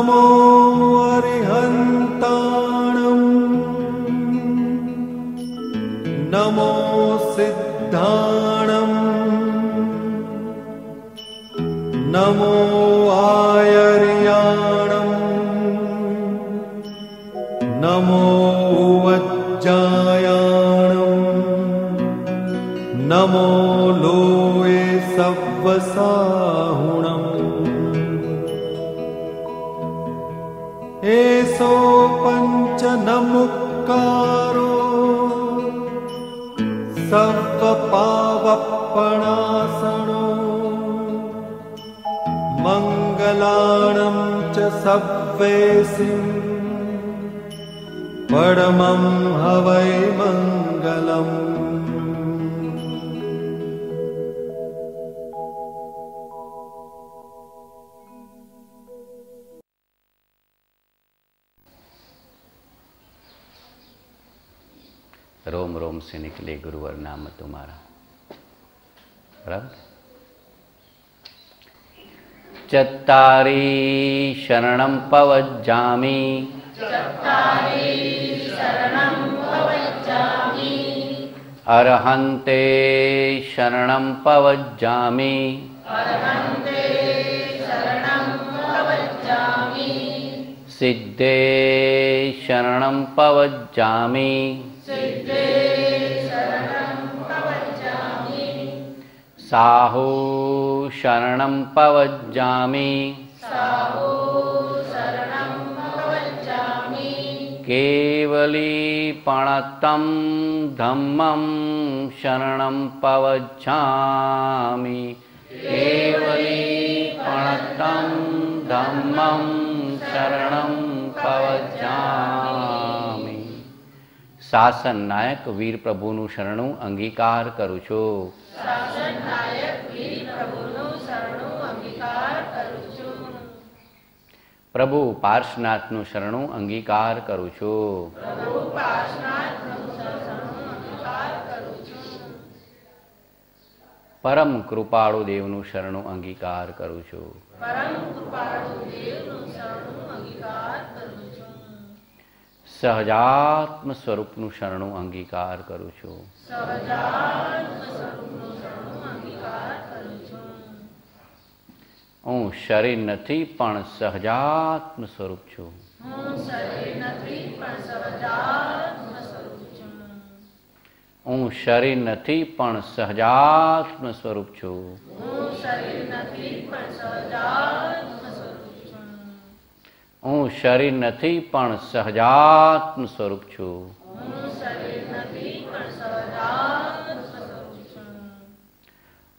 नमो आपणासणो मङ्गलाणं च सव्वेसिं परमं हवै मङ्गलम् रोम रोम से निकले गुरुवर नाम तुम्हारा चारी शरणं पवज्जामि। अर्हन्ते शरणं पवज्जामि। सिद्धे शरणं पवजामि साहो शरणं पवजामि केवली पणतं धर्मं शरणं पवज्जामि। केवली धम्मं शरणं पवज्जामि। શાસન નાયક વીર પ્રભુનું શરણું અંગીકાર કરું છું. પ્રભુ પાર્શનાથનું શરણું અંગીકાર કરું છું. પરમ કૃપાળુ દેવનું શરણું અંગીકાર કરું છું. સહજાત્મ સ્વરૂપનું શરણું અંગીકાર કરું છું. હું શરીર નથી પણ સહજાત્મ સ્વરૂપ છું. હું શરીર નથી પણ સહજાત્મ સ્વરૂપ છું. હું શરીર નથી પણ સહજાત્મ સ્વરૂપ છું.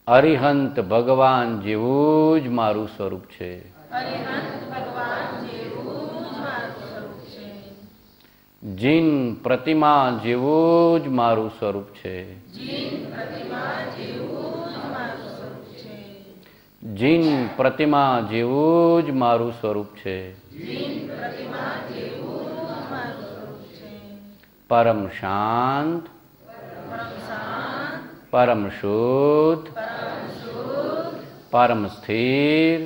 અરિહંત ભગવાન જેવું જ મારું સ્વરૂપ છે. જીન પ્રતિમા જેવું જ મારું સ્વરૂપ છે. જીન પ્રતિમા જેવું જ મારું સ્વરૂપ છે. પરમ શાંત પરમ શુદ્ધ પરમ સ્થિર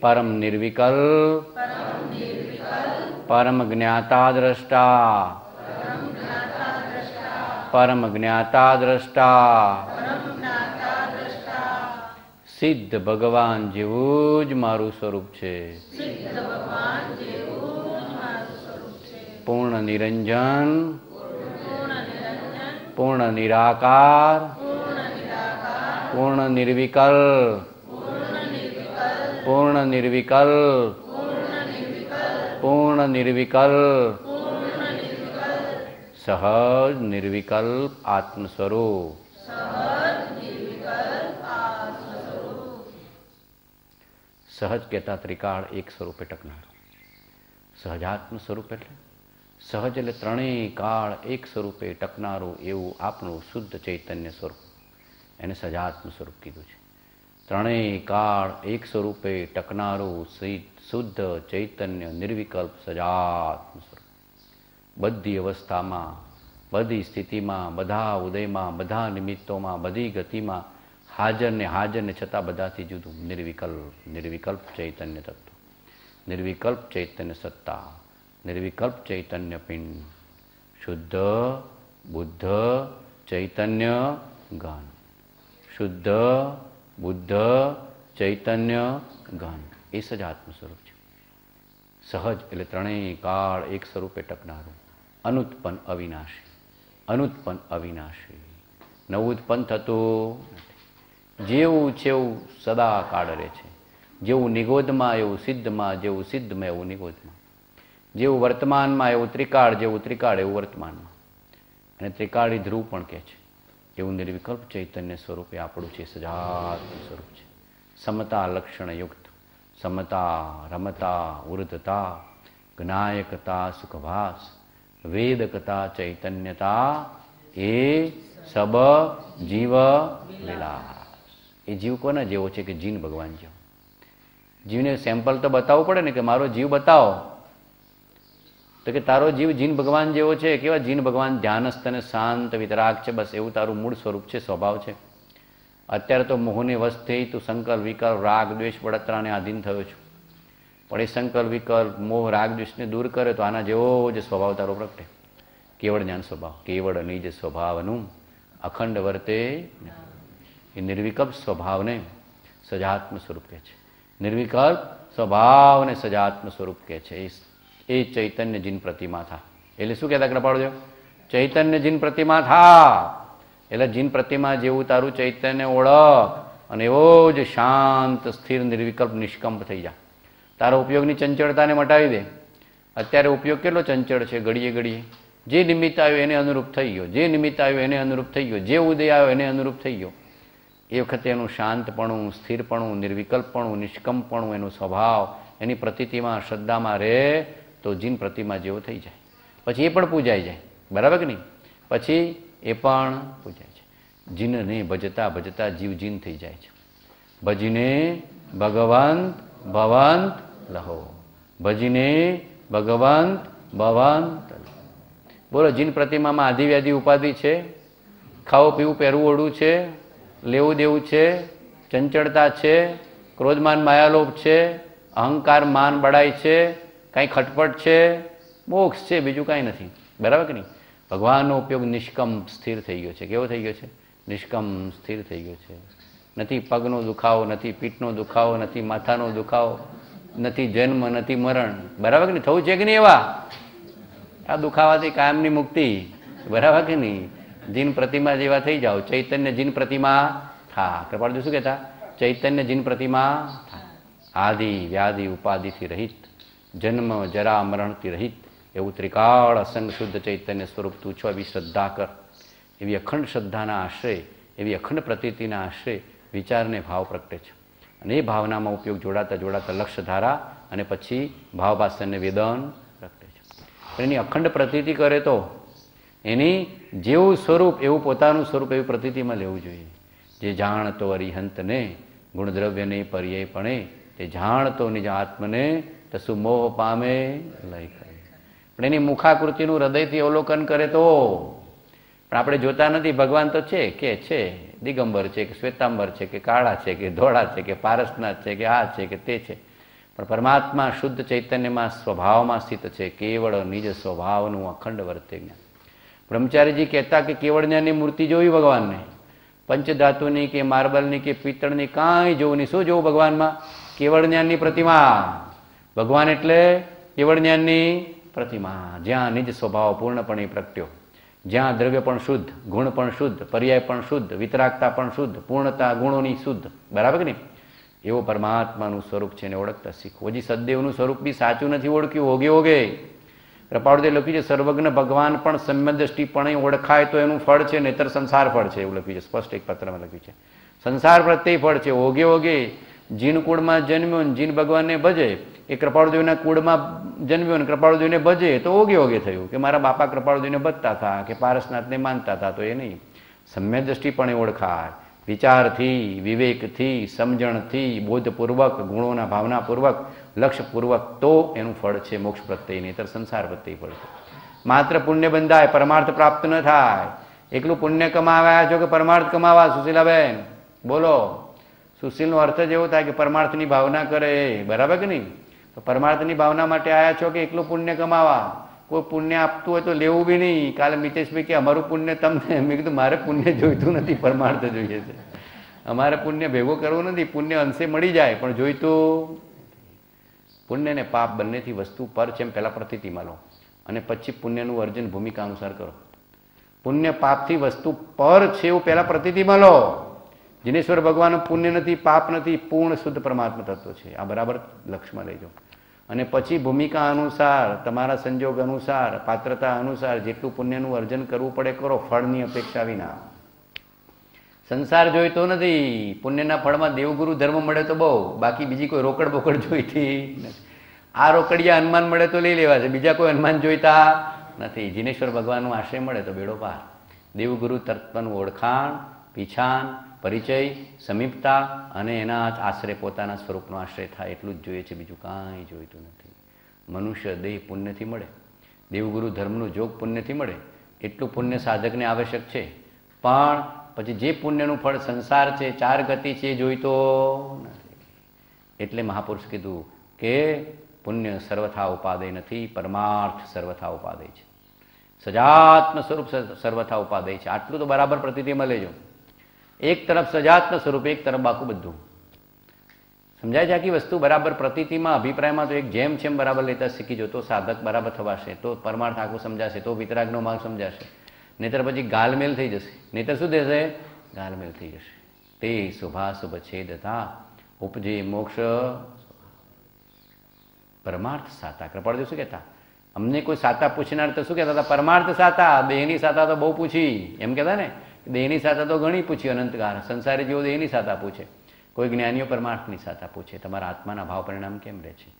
પરમ નિર્વિકલ્પ પરમ જ્ઞાતા દ્રષ્ટા પરમ જ્ઞાતા દ્રષ્ટા સિદ્ધ ભગવાન જેવું જ મારું સ્વરૂપ છે. પૂર્ણ નિરંજન, પૂર્ણ નિરાકાર, પૂર્ણ નિર્વિકલ પૂર્ણ નિર્વિકલ પૂર્ણ નિર્વિકલ, સહજ નિર્વિકલ્પ આત્મ સ્વરૂપ સહજ કહેતા ત્રિકાળ એક સ્વરૂપે ટકનારો સહજાત્મ સ્વરૂપ એટલે? સહજ એટલે ત્રણેય કાળ એક સ્વરૂપે ટકનારું એવું આપણું શુદ્ધ ચૈતન્ય સ્વરૂપ. એને સજાત્મ સ્વરૂપ કીધું છે. ત્રણેય કાળ એક સ્વરૂપે ટકનારું શુદ્ધ ચૈતન્ય નિર્વિકલ્પ સજાત્મ સ્વરૂપ. બધી અવસ્થામાં, બધી સ્થિતિમાં, બધા ઉદયમાં, બધા નિમિત્તોમાં, બધી ગતિમાં હાજર ને હાજર ને છતાં બધાથી જુદું. નિર્વિકલ્પ નિર્વિકલ્પ ચૈતન્ય તત્વ. નિર્વિકલ્પ ચૈતન્ય સત્તા. નિર્વિકલ્પ ચૈતન્ય પિંડ. શુદ્ધ, બુદ્ધ, ચૈતન્ય ઘન. શુદ્ધ, બુદ્ધ, ચૈતન્ય ઘન. એ સજાત્મ સ્વરૂપ છે. સહજ એટલે ત્રણેય કાળ એક સ્વરૂપે ટકનારું અનુત્પન્ન અવિનાશી. અનુત્પન્ન અવિનાશી. નવું ઉત્પન્ન થતું. જેવું છેવું સદા કાળ રહે છે. જેવું નિગોદમાં, એવું સિદ્ધમાં, જેવું સિદ્ધમાં, એવું નિગોદમાં. જેવું વર્તમાનમાં, એવું ત્રિકાળ, જેવું ત્રિકાળ, એવું વર્તમાનમાં. અને ત્રિકાળી ધ્રુવ પણ કહે છે. એવું નિર્વિકલ્પ ચૈતન્ય સ્વરૂપે આપણું છે સજાત સ્વરૂપ છે. સમતા લક્ષણયુક્ત સમતા, રમતા, ઉર્ધતા, જ્ઞાયકતા, સુખભાસ, વેદકતા, ચૈતન્યતા એ સબ જીવ વિલાસ એ જીવ કોના જેવો છે કે જીન ભગવાન જેવો? જીવને સેમ્પલ તો બતાવવું પડે ને કે મારો જીવ બતાવો. તો કે તારો જીવ જીન ભગવાન જેવો છે, કેવા જીન ભગવાન? ધ્યાનસ્થ અને શાંત, વિતરાગ છે, બસ એવું તારું મૂળ સ્વરૂપ છે, સ્વભાવ છે. અત્યારે તો મોહને વશ થઈ તું સંકલ્પ, વિકલ્પ, રાગ, દ્વેષ, બળતરાને આધીન થયો છું. પણ એ સંકલ્પ, વિકલ્પ, મોહ, રાગ, દ્વેષને દૂર કરે તો આના જેવો જ સ્વભાવ તારો પ્રગટે. કેવળ જ્ઞાન સ્વભાવ, કેવળ નિજ સ્વભાવનું અખંડ વર્તે એ નિર્વિકલ્પ સ્વભાવને સજાત્મ સ્વરૂપ કહે છે. નિર્વિકલ્પ સ્વભાવને સજાત્મ સ્વરૂપ કહે છે. એ ચૈતન્ય જીન પ્રતિમા થા. એટલે શું કહેતા કૃપાળજો ચૈતન્ય જીન પ્રતિમા થા. એટલે જીન પ્રતિમા જેવું તારું ચૈતન્ય ઓળખ અને એવો જ શાંત, સ્થિર, નિર્વિકલ્પ, નિષ્કંપ થઈ જા. તારા ઉપયોગની ચંચળતાને મટાવી દે. અત્યારે ઉપયોગ કેટલો ચંચળ છે? ઘડીએ ઘડીએ. જે નિમિત્ત આવ્યો એને અનુરૂપ થઈ ગયો. જે નિમિત્ત આવ્યો એને અનુરૂપ થઈ ગયો. જે ઉદય આવ્યો એને અનુરૂપ થઈ ગયો. એ વખતે એનું શાંતપણું, સ્થિરપણું, નિર્વિકલ્પપણું નિષ્કમપણું એનો સ્વભાવ, એની પ્રતિતિમાં, શ્રદ્ધામાં રહે તો જીન પ્રતિમા જેવો થઈ જાય. પછી એ પણ પૂજાઈ જાય. બરાબર કે નહીં? પછી એ પણ પૂજાય છે. જીનને ભજતા ભજતા જીવ જીન થઈ જાય છે. ભજીને ભગવંત ભવંત લહો. ભજીને ભગવંત ભવંત. બોલો, જીન પ્રતિમામાં આધિવ્યાધિ ઉપાધિ છે? ખાવું પીવું પહેરવું ઓળું છે? લેવું દેવું છે, ચંચળતા છે, ક્રોધમાન માયાલોભ છે, અહંકાર માન બળાય છે, કાંઈ ખટપટ છે, મોક્ષ છે, બીજું કાંઈ નથી. બરાબર કે નહીં? ભગવાનનો ઉપયોગ નિષ્કમ સ્થિર થઈ ગયો છે. કેવો થઈ ગયો છે? નિષ્કમ સ્થિર થઈ ગયો છે. નથી પગનો દુખાવો, નથી પીઠનો દુખાવો, નથી માથાનો દુખાવો, નથી જન્મ, નથી મરણ. બરાબર કે નહીં? થવું છે કે નહીં એવા? આ દુખાવાથી કાયમની મુક્તિ. બરાબર કે નહીં? જીન પ્રતિમા જેવા થઈ જાઓ, ચૈતન્ય જીન પ્રતિમા થા. કૃપાળજી શું કહેતા? ચૈતન્ય જીન પ્રતિમા આદિ, વ્યાધિ, ઉપાધિથી રહિત, જન્મ, જરા, મરણથી રહિત, એવું ત્રિકાળ અસંગ શુદ્ધ ચૈતન્ય સ્વરૂપ તું છો એવી શ્રદ્ધા કર. એવી અખંડ શ્રદ્ધાના આશ્રય એવી અખંડ પ્રતીતિના આશ્રય વિચારને ભાવ પ્રગટે છે. અને એ ભાવનામાં ઉપયોગ જોડાતા જોડાતા લક્ષ્ય ધારા અને પછી ભાવભાષણને વેદન પ્રગટે છે. એની અખંડ પ્રતીતિ કરે તો એની જેવું સ્વરૂપ, એવું પોતાનું સ્વરૂપ, એવી પ્રતીતિમાં લેવું જોઈએ. જે જાણતો અરિહંતને, ગુણદ્રવ્યને, પર્યાયપણે, તે જાણતો નિજ આત્મને તસુ મોહ પામે લય કરે. પણ એની મુખાકૃતિનું હૃદયથી અવલોકન કરે તો, પણ આપણે જોતા નથી, ભગવાન તો છે કે છે, દિગંબર છે કે શ્વેતાંબર છે કે કાળા છે કે ધોળા છે કે પારસનાથ છે કે આ છે કે તે છે. પણ પરમાત્મા શુદ્ધ ચૈતન્યમાં, સ્વભાવમાં સ્થિત છે, કેવળ નિજ સ્વભાવનું અખંડ વર્તે જ્ઞાન બ્રહ્મચારીજી કહેતા કે કેવળ જ્ઞાનની મૂર્તિ જોવી ભગવાનને? પંચધાતુની કે માર્બલની કે પિત્તળની કાંઈ જોવું નહીં. શું જોવું ભગવાનમાં? કેવળ જ્ઞાનની પ્રતિમા. ભગવાન એટલે કેવળ જ્ઞાનની પ્રતિમા. જ્યાં નિજ સ્વભાવ પૂર્ણપણે પ્રગટ્યો. જ્યાં દ્રવ્ય પણ શુદ્ધ, ગુણ પણ શુદ્ધ, પર્યાય પણ શુદ્ધ, વિતરાગતા પણ શુદ્ધ, પૂર્ણતા ગુણોની શુદ્ધ. બરાબર કે નહીં? એવો પરમાત્માનું સ્વરૂપ છે એને ઓળખતા શીખવું. હજી સદદેવનું સ્વરૂપ બી સાચું નથી ઓળખ્યું. હોગે ઓગે કૃપાળુદે લખ્યું છે, સર્વજ્ઞ ભગવાન પણ સમ્ય દ્રષ્ટિપણે ઓળખાય તો એનું ફળ છે, નહીતર સંસાર ફળ છે, એવું લખ્યું છે, સ્પષ્ટ એક પત્રમાં લખ્યું છે. સંસાર પ્રત્યે ફળ છે, ઓગે ઓગે જીન કુળમાં જન્મ્યો ને જીન ભગવાનને ભજે, એ કૃપાળુદેવના કુળમાં જન્મ્યો ને કૃપાળુદેવને ભજે, તો ઓગે ઓગે થયું, કે મારા બાપા કૃપાળુદેવને ભજતા હતા, કે પારસનાથને માનતા હતા, તો એ નહીં. સમ્ય દ્રષ્ટિપણે ઓળખાય. વિચારથી, વિવેકથી, સમજણથી, બોધપૂર્વક, ગુણોના ભાવનાપૂર્વક લક્ષ્યપૂર્વક તો એનું ફળ છે મોક્ષ પ્રત્યે નહીતર સંસાર પ્રત્યે ફળ છે. માત્ર પુણ્ય બંધાય, પરમાર્થ પ્રાપ્ત ન થાય. એકલું પુણ્ય કમાવાયા છો કે પરમાર્થ કમાવા, સુશીલાબેન? બોલો. સુશીલનો અર્થ જ એવો થાય કે પરમાર્થની ભાવના કરે. બરાબર કે નહીં? તો પરમાર્થની ભાવના માટે આવ્યા છો કે એકલું પુણ્ય કમાવા? કોઈ પુણ્ય આપતું હોય તો લેવું બી નહીં. કાલે મિતેશભાઈ કે, અમારું પુણ્ય તમને. મેં કીધું, મારે પુણ્ય જોઈતું નથી, પરમાર્થ જોઈએ છે. અમારે પુણ્ય ભેગો કરવું નથી, પુણ્ય અંશે મળી જાય, પણ જોઈતું પુણ્ય ને પાપ બંનેથી વસ્તુ પર છે એમ પહેલાં પ્રતિતિમાં લો. અને પછી પુણ્યનું અર્જન ભૂમિકા અનુસાર કરો. પુણ્ય પાપથી વસ્તુ પર છે એવું પહેલાં પ્રતિતિમાં લો. જિનેશ્વર ભગવાન પુણ્ય નથી, પાપ નથી, પૂર્ણ શુદ્ધ પરમાત્મા તત્વ છે. આ બરાબર લક્ષમાં લઈ અને પછી ભૂમિકા અનુસાર, તમારા સંજોગ અનુસાર, પાત્રતા અનુસાર જેટલું પુણ્યનું અર્જન કરવું પડે, કરો ફળની અપેક્ષા વિના. સંસાર જોઈતો નથી, પુણ્યના ફળમાં દેવગુરુ ધર્મ મળે તો બહુ, બાકી બીજી કોઈ રોકડ બોકડ જોઈતી નથી. આ રોકડિયા હનુમાન મળે તો લઈ લેવા છે, બીજા કોઈ હનુમાન જોઈતા નથી. જીનેશ્વર ભગવાનનું આશ્રય મળે તો બેડો પાર. દેવગુરુ તત્વનું ઓળખાણ પીછાન પરિચય, સમીપતા અને એના જ આશ્રય પોતાના સ્વરૂપનો આશ્રય થાય એટલું જ જોઈએ છે, બીજું કાંઈ જોઈતું નથી. મનુષ્ય દેહ પુણ્યથી મળે, દેવગુરુ ધર્મનું જોગ પુણ્યથી મળે, એટલું પુણ્ય સાધકને આવશ્યક છે. પણ પછી જે પુણ્યનું ફળ સંસાર છે, ચાર ગતિ છે, એ જોઈતો નથી. એટલે મહાપુરુષ કીધું કે પુણ્ય સર્વથા ઉપાદેય નથી, પરમાર્થ સર્વથા ઉપાદેય છે. સજાત્મ સ્વરૂપ સર્વથા ઉપાદેય છે. આટલું તો બરાબર પ્રતિતિમાં લેજો. એક તરફ સજાત્મ સ્વરૂપ, એક તરફ બાકું બધું. સમજાય છે આખી વસ્તુ બરાબર? પ્રતિતિમાં, અભિપ્રાયમાં તો એક જેમ છે બરાબર લેતા શીખી જો સાધક બરાબર થવાશે, તો પરમાર્થ આખું સમજાશે, તો વિતરાગનો માર્ગ સમજાશે. નહીતર પછી ગાલમેલ થઈ જશે. નહીતર શું થશે? ગાલમેલ થઈ જશે. તે શુભાશુભ છેદતા ઉપજે મોક્ષ. પરમાર્થ સાતા. કૃપાળદેવ શું કહેતા? અમને કોઈ સાતા પૂછનાર તો શું કહેતા હતા? પરમાર્થ સાતા. બેની સાતા તો બહુ પૂછી. એમ કહેતા ને? દેહની સાથે તો ઘણી પૂછી અનંતકાર સંસારી જેવો દેહની સાથે પૂછે કોઈ જ્ઞાનીઓ પરમાર્થની સાથે પૂછે તમારા આત્માના ભાવ પરિણામ કેમ રહે છે?